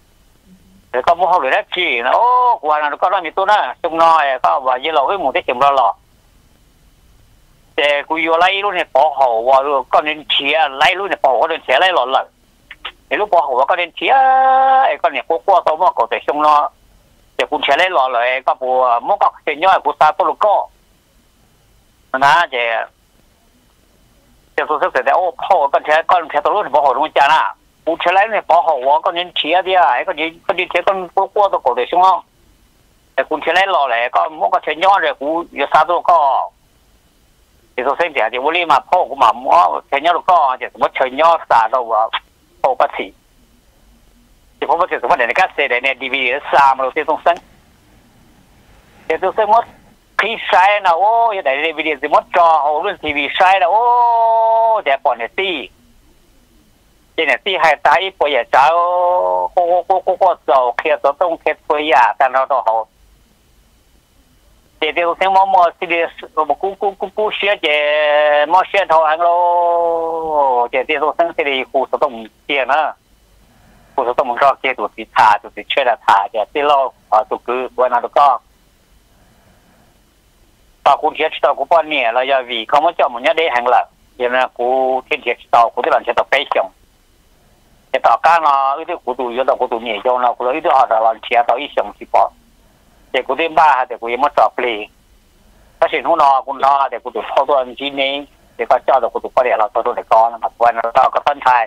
Thì có mua hồ rồi đó chỉ nó, ô quan là nó có đó mới tu nó trong nồi có và dưới lỗ với một cái chừng lo lọ แต่กูอยู่ไล่รุ่นเนี่ยปอหอว่าก็เน้นเชียไล่รุ่นเนี่ยปอก็เน้นเชียไล่หล่อนเลยไอ้รุ่นปอหอว่าก็เน้นเชียไอ้ก็เนี่ยพวกพวกตัวมากกว่าแต่ช่วงเนาะแต่กูเชียไล่หล่อนเลยก็ปัวมกก็เชียย่อยกูตาตุลก็นะเจ้แต่สุดสุดแต่โอ้พ่อก็เชียก็เชียตัวรุ่นปอหอตรงจาน่ะกูเชียไล่เนี่ยปอหอว่าก็เน้นเชียเดียไอ้ก็เน้นก็เน้นเชียก็พวกพวกตัวกว่าแต่ช่วงเนาะแต่กูเชียไล่หล่อนเลยก็มกก็เชียย่อยเลยกูอยู่ตาตุลก็ 그래서 생태하지 우리만 포구만 뭐 전혀로 꺼지 뭐 전혀 싸로와 포같이 포같이 뭐 내가 세레네 디비에 삼으로 세송생 세송생 뭐 키사에 나오 예 내내 비디에 뭐 저오른 TV 사에 나오 대번에 띠 얘네 띠 하다 이 보여 자오 고고고고고 저 계속 동 계속 야 단어도 하고 thì tiêu xem mong mò thì đi ờ, một cú cú cú cú xe chè, mò xe thọ hàng lô, chè tiêu xem thì đi khu số tổng tiền á khu số tổng rõ kia tụi thì thả, tụi thì chơi là thả chè tiêu lô ở tụi cứ quan nào tụi con tao cũng thiết tao cũng bao nhiêu là giờ vì không có cho một nhà để hàng lợn. Giờ là cú thiên thiết tao cũng tức là sẽ tao bấy chồng thì tao cá nó, cái thứ của tụi giờ tao của tụi nhẹ cho nó của cái thứ là làm chia tao ít thì bỏ. ate kudin ba ate ku yemo topli ta shin huno kun no ate ku tu so do an jin ni te ka cha do ku tu pare la to do de ko na ma kwa na ta ka าตั thai ก็คนไทย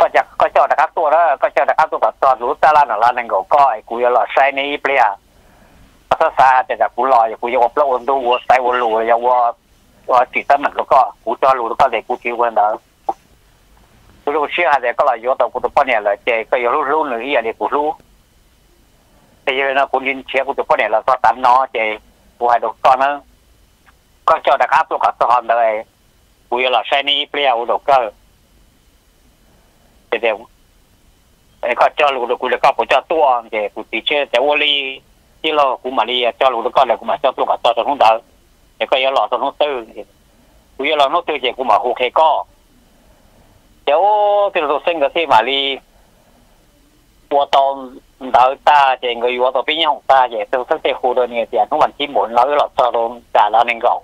ก็จะก็เจ้านะครับตัวแล้วก็เจ้านะครับตัวแบบตอดรู้ตาลาหน่อลาหนึ่งก็ก้อยกูจะหล่อใช้นี้เปลี่ยภาษาแต่จากกูลอยกูจะอบละอนดูวัวใส่วัวรูอย่าวัววัวจิตตั้หนึ่งแล้วก็กูจะรู้แล้วก็เด็กกูคิดวกันเด้อกูรู้เชื่อแต่ก็ลอยตัวกูตัวเลี่ยเลยเจก็ย่ารู้รู้หนึ่งอย่างเด็กกูรู้ bây giờ nó cũng nhìn chia cũng được có để là do tán nó thì của hai độc con nó có cho đặc áp luôn cả tôi hòn đời bây giờ là xe ni pleo độc cơ thì đều ấy có cho luôn được cũng được có của cho tua thì cũng tí chơi tại Wally chỉ lo cũng mà đi cho luôn được có là cũng mà cho tôi cả tôi tôi không đỡ thì có giờ lọ tôi không tư bây giờ lọ nó tư thì cũng mà hụt hay có เดี๋ยวที่เราเส้นกับที่มาลี 我当唔到大嘅，我要到边样大嘅，都識得好多年嘅，我問啲門佬落咗到大兩年講，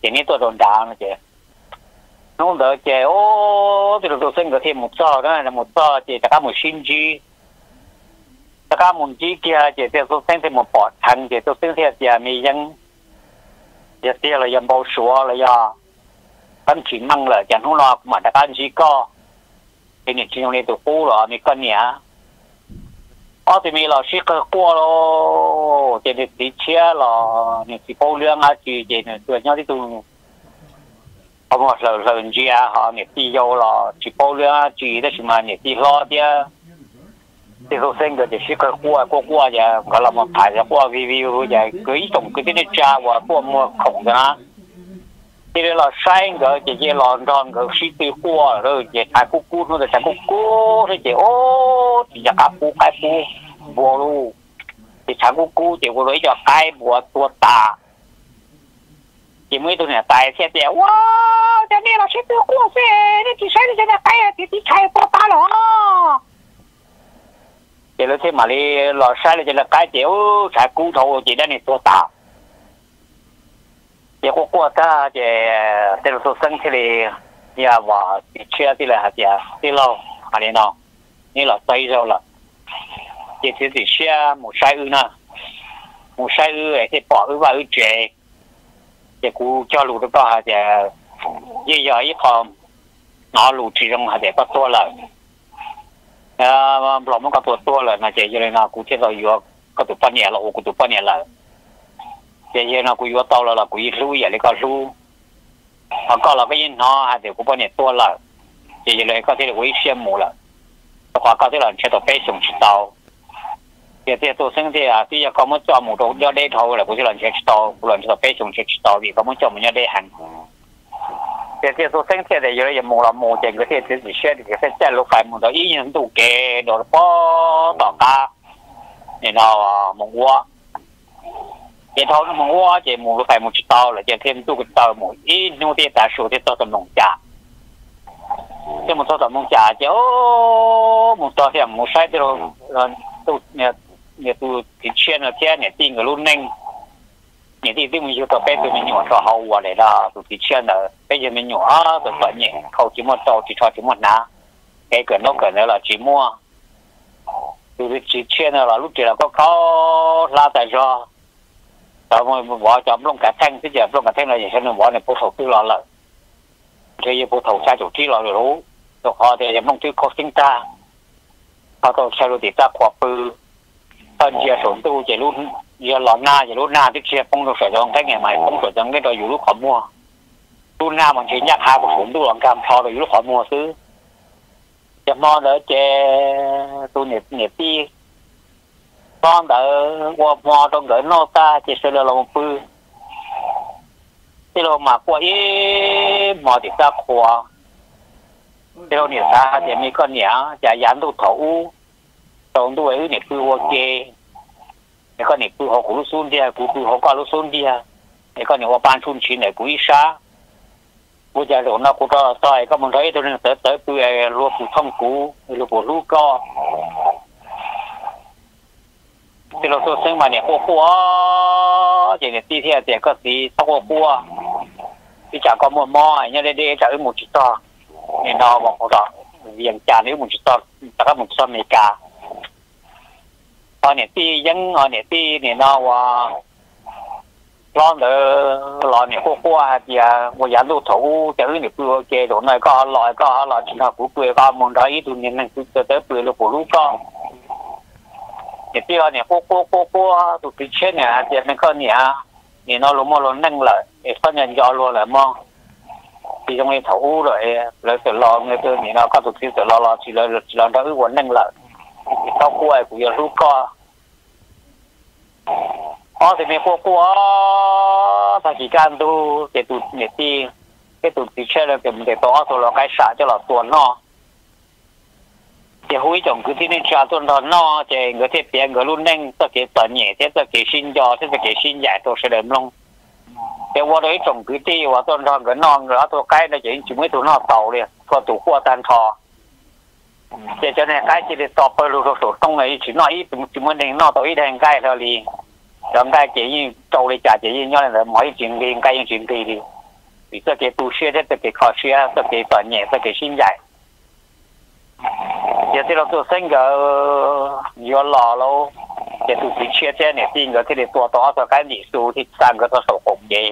今年都仲打嘅。我到嘅，我啲老生嗰啲冇錯，咁係冇錯嘅，大家冇信主，大家冇知嘅，嘅啲老生啲冇博親嘅，老生啲嘅咪人，有啲嚟又冇數嚟呀，咁全掹嚟，人好耐，唔係大家唔知講。今年今年都过了，你过年，我这边老师可过了，现在提前了，你是保量啊，就现在做鸟的都，我们老老人家哈，你必要了，去保量啊，就的什么你必老的。这个生个就是个过过过呀，我那么排着过，微微有呀，各种各种的家伙，过么空的啊。Chỉ là sai cái chỉ chỉ là trong cái rồi chỉ thay cú cú nó thay cú cú thì chỉ ô thì cá cú cái cú, bùa lu. Chỉ thay cú cú, chỉ có lấy cho cái bùa tua ta chỉ mới tôi này tài xe tiền wow cái này là sĩ tư qua xe นี่ chỉ sai thì cái cái thì chỉ thay bùa ta rồi chỉ là thế mà đi, lò sai là chỉ là cái kiểu cú thầu chỉ đã này tua ta 也过过大这这个说生起来也话缺的了还是对了，阿莲喏，你老对着了，也就是些冇晒鱼呢，冇晒鱼诶，是保鱼话鱼节，也估叫路的到还是也有一个拿路之中还是不多了。啊，老么个多多了，那这些人啊，估计到有个都半年了，我估都半年了。 Giờ giờ nó cũng tao là là cũng lưu vậy có lưu họ có là cái nó à, thì cũng bao nhiêu tua là giờ giờ này có thể là cũng xem mù là họ có thể là chế độ bê sung chỉ tao giờ thì tôi sinh thì à bây giờ có muốn cho một đồ do đây thôi là cũng chỉ là chế tao cũng là chế độ bê sung chỉ tao vì có muốn cho mình đây hàng, giờ thì tôi sinh thì giờ giờ mù là mù thì cái thì thì chỉ xem thì cái sẽ lúc phải mù đó. Ý nhân đủ kê đồ bao tao ca, nên nó à, mù quá cái thôi, nó mua hoa mua phải một chút tàu là chỉ thêm tu cái tàu một ít nhưng mà ta số thì tầm nông trả thì một tàu tầm nông trả chứ một tàu thì một sai rồi tu nhà nhà tu thì chuyên là chuyên nhà tin cái luôn nhanh. Nhà tin mình yêu tàu bé tụi mình nhỏ cho hậu quả này là tu thì chuyên là bây giờ mình nhỏ à, tụi tụi nhẹ, khâu chỉ một tàu chỉ cho chỉ một ná. Cái cái nó cái nữa là chỉ mua. Tu thì chuyên là lúc trước là có có la do. เราหมอจอมลงกระแท่งที่จะลงกระแท่งอะไรอย่างเช่นหมอในผู้ถูกที่รอละเทียผู้ถูกชาจุที่รอรู้ตัวคอเทียมลงที่โคสิงตาเขาก็ชาลุติตาขวบปือตอนเจียสมตู้เจรุ่นเยียหลอนหน้าเจรุ่นหน้าที่เชียปงตัวเสียจองแท่งใหม่ปงตัวจังได้ตัวอยู่ลูกขอมัวรุ่นหน้ามันเชียยากหาผสมดูหลังกามทอตัวอยู่ลูกขอมัวซื้อจะมองแล้อเจตัวเหน็บเหน็บที่ con đã qua mò trong gửi nó ta, chỉ sẽ là lòng bư thế rồi mà qua ý mò thì ta khóa thế rồi nhiều ta thì mấy con nhá chả dán tu thấu trong tu ấy nhiệt bư ok mấy con nhiệt bư họ cũng xuống đi cũng bư họ qua lúc xuống đi à. mấy con nhiệt hoa ban xuống chín này cũng ít xa bây giờ rồi nó cũng cho sai có mình thấy tôi nên tới tới bư à, luôn phụ thông cũ luôn phụ lú co thì nó số sinh mà nè hoa hoa chỉ nè tí theo thì có tí tao hoa hoa thì chả có một mò nhá đây đây chả có một chút to nên nó bằng một đó viện chả nếu một chút to chả có một chút mấy cả họ nè tí vẫn họ nè tí nè nó và lo nữa lo nè hoa hoa thì à một nhà lưu thủ chả có nè bữa kia đồ này có loại có loại chỉ là của bữa có một đó ít tụi nên nên cứ tới bữa là của lúc có 你第二年过过过过都比去年还是那个年，你那罗么罗嫩了，你分人家罗了么？其中一头乌了，来就老那个你那个都是就老老起来起来到我嫩了，到户外不要路高。哦，这边过过，他时间都这都那啲，这都的确了，就唔得多，做了该啥就老多喏。 Thì hối chồng cứ thế nên cha tuần đó nó thì người thế tiền người luôn nên tất cái tuần nhẹ thế tất cái sinh do thế tất cái sinh giải tôi sẽ đếm luôn. Thế qua đấy chồng cứ thế, qua tuần đó người non người rồi tôi cái nó chỉ chỉ mới tụi nó tàu đi qua tụ qua tan thò. Thế cho nên cái chỉ để tập ở lúc số trong này chỉ nói ít chỉ mới nên nó tôi ít cái thôi đi. Rồi cái chỉ như trâu đi trả chỉ như nhau là mỗi chuyện gì, cái những chuyện gì đi. Thì tất cái tu sửa thế tất cái khó sửa tất cái tuần nhẹ tất cái sinh giải giờ thì nó tôi sinh cái ờ, nhiều lò lâu. Giờ tôi chỉ chia sẻ này tin cái thì tôi đó cho cái nhị số thì sang cái tôi sổ hồng gì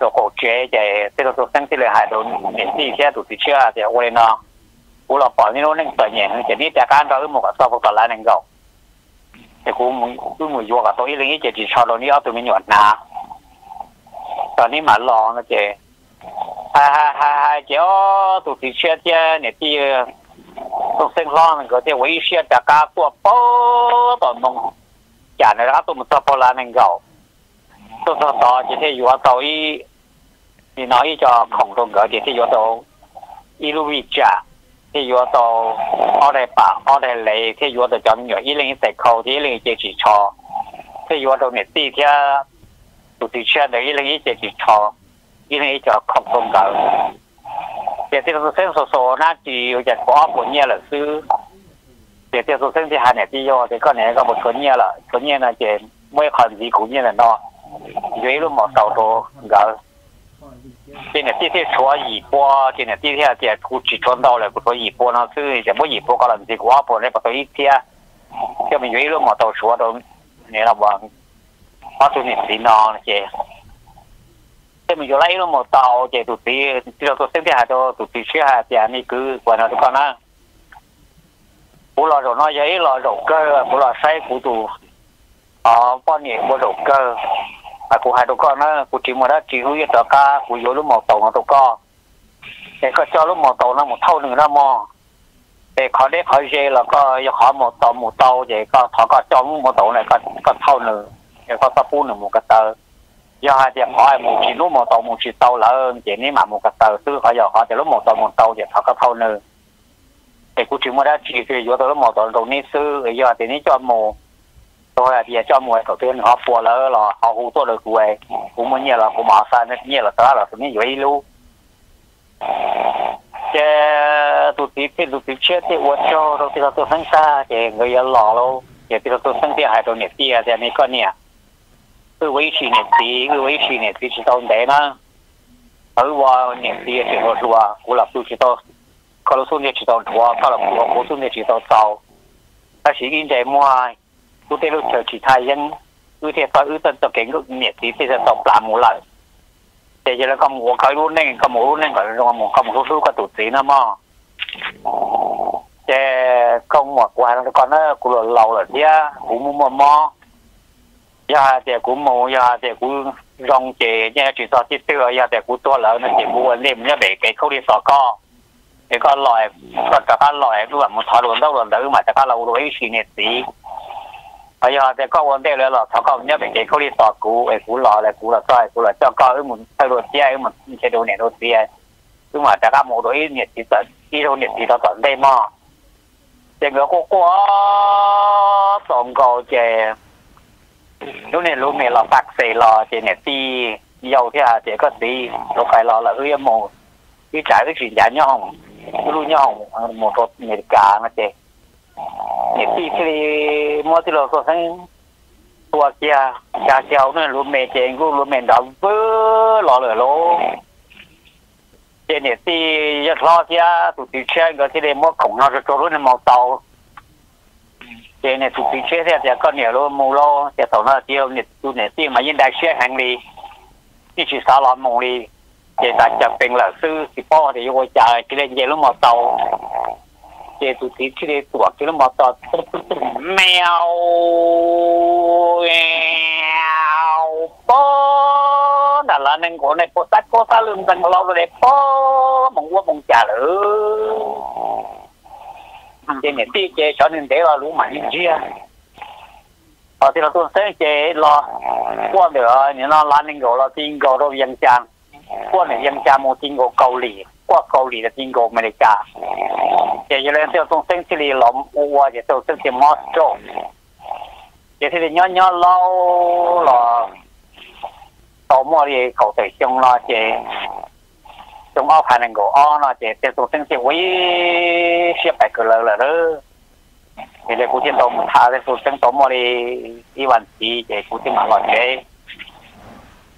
sổ hồng chế thì thì nó tôi sinh thì là hai đôi này thì chia tôi chỉ chia thì tôi nó. Tôi là bỏ những nó tự nhiên thì ní đại cái đó một cái sau một lại nên gạo thì cũng muốn cũng muốn vô cái tôi ý chỉ cho nó ní ở tụi mình nhọn na tao ní mà lò nó chỉ hai hai hai hai chỉ tôi chỉ 还还还叫都是些些那些，都身上个些危险的家做包到弄，家里他都没做不难能搞，都是到这些药到一，你那一家空中个这些药到一路一家，这药到二代八二代来，这药到叫你药一零在口，一零接去抄，这药到你第一天都是些的一零一接去抄。一年就空空搞。这这个生说说那只有在国不念了书，这这个生的还难的哟，这个年个不纯念了，纯念呢这没很几苦念了喏，原路没少多搞。今年地铁车一波，今年地铁这出去转到了，不说一波呢，所以这么一波搞了，这国不那不说一天，这么原路没到说到，你那往，把这年平常那些。xem mình lấy nó một tàu chạy tụt tí thì tôi xem thế hạt cho tụt tí xe hạt thì này cứ quan nó con á. Bố lo rồi nói giấy lo rổ cơ bố lo say của tụ ờ bao nhiêu bố rổ cơ. À của hai đứa con á của chỉ mà đó chỉ huy cho ca của vô lúc một tàu nó đâu có, để có cho lúc một tàu nó một thâu nữa nó mò. Để khó để khó dễ là có khó một tàu một tàu để có thọ có cho một tàu này có có thâu nữa. Để có tập phun được một cái tờ do hai điểm hỏi một chỉ lúc một tàu một chỉ tàu là ơn chỉ nếu mà một cái tàu tư họ giờ họ, thì lúc một tàu một tàu thì họ có thâu nữa thì cũng chỉ muốn đã chỉ thì vô tôi lúc một tàu đầu ní sư. Giờ thì ní cho một tôi là địa cho mùi đầu tiên họ phù lỡ là họ hú tôi được quê. Cũng muốn nhiều là cũng mở sang nên nhiều là đó là cũng như vậy luôn chứ tụi tí thì tụi tí chết thì uất cho, rồi thì tôi sinh xa. Thì người dân lò luôn. Thì tôi sinh thì hai đồ tia thì anh ấy có nè. 佢維持日子，佢維持日子知道點啦。佢話日子嘅時候，佢話古立都知道，佢老孫嘅知道，我佢老我我孫嘅知道就，但是現在冇啊，佢哋都就其他人，佢哋發佢哋就見到日子，即係就難冇啦。即係咧，咁我佢都呢，咁我都呢，佢我我咁我都個肚子啦嘛。即係咁我怪佢講咧，佢老老啦啲啊，好冇乜麼。giờ thì cũng mù giờ thì cũng rong chè nha dạ, chỉ so chỉ xưa giờ thì cũng to lớn nó chỉ mua niệm nhá để cái khâu đi sọ co. Thì có loại, có cả các loại luôn mà thọ luôn đâu luôn đâu mà các lâu rồi xí nè xí bây giờ thì có vấn đề là thọ co nhá để cái khâu đi sọ cũ ấy cũ lọ là cũ là soi, cũ là sọ co ấy mình thay đổi xe ấy mình thay đổi nè đổi xe. Cứ mà các mù đối nhiệt chỉ tận đi đâu nhiệt chỉ tận đây mà thì người cô quá tổng cầu chè lúc này lúc này là bạc xe là thì này đi à thì có đi lúc phải mồ cái trái cái chuyện giá nhau hồng nhau hồng à, một chút cả mà chị. Nhiệt đi thì mua thì là tua kia, cha cháu này luôn mẹ chị cũng luôn mẹ đó vỡ lò lửa lỗ. Chị nhiệt đi rất lo kia, tụi cái thì để mua nó cho luôn màu tàu chế này tụi chế thế thì con nhiều luôn, mù lô thì tổ nó tiêu thì tụi này tiêu, mà yên đại xe hàng đi đi chỉ sao lắm mù đi chế ta chập bình là sư, thì po thì vô chờ chỉ lên chế lúc mà tàu. Chế tụi tí chỉ lên tụi chỉ lúc mà tàu mèo mèo đã là nên của này, po sát cô ta lương tăng lâu rồi po. Mong qua mong chờ nữa 이제 내 띠게 저는 내가 너무 많이 지야 어디로 또 세게 라 qua nữa nó là nên gọi là tin gọi đó dân trang dạ. qua này dân trang một tin gọi cầu lì. Qua cầu lì là tin gọi mình cha chỉ cho nên tôi tung sinh chỉ lì lắm qua chỉ tôi tung chỉ mót chỗ. Chỉ thì nhỏ nhỏ lâu là tổ mò đi cầu thể chung là chỉ dạ chúng ao phải năng gỗ o, nó chỉ tiếp tục tính chỉ xếp tại cửa lở lở đó thì để cụ tiên tổng thả để cụ tiên tổng mà đi đi vận chỉ để cụ tiên mà gọi chế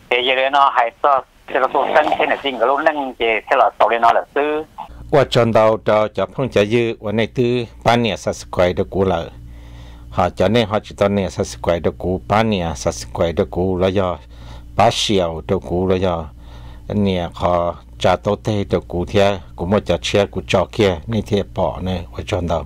để giờ nó hay cho là cụ tiên thế này chính cái lúc năng chỉ là tổ lên là sư qua chọn đầu cho cho phong trả dư วัน này thứ ba nè sáu quay được cụ lở họ cho nên họ chỉ tao nè sáu quay được cụ ba nè sáu quay được cụ là do, ba xiao được cụ là do. เนี่ยขอจ่าโตเต้ตัวกูเทียกูไม่จะเชียกูจอเคียนี่เทียปอเนี่ยไว้จนเรา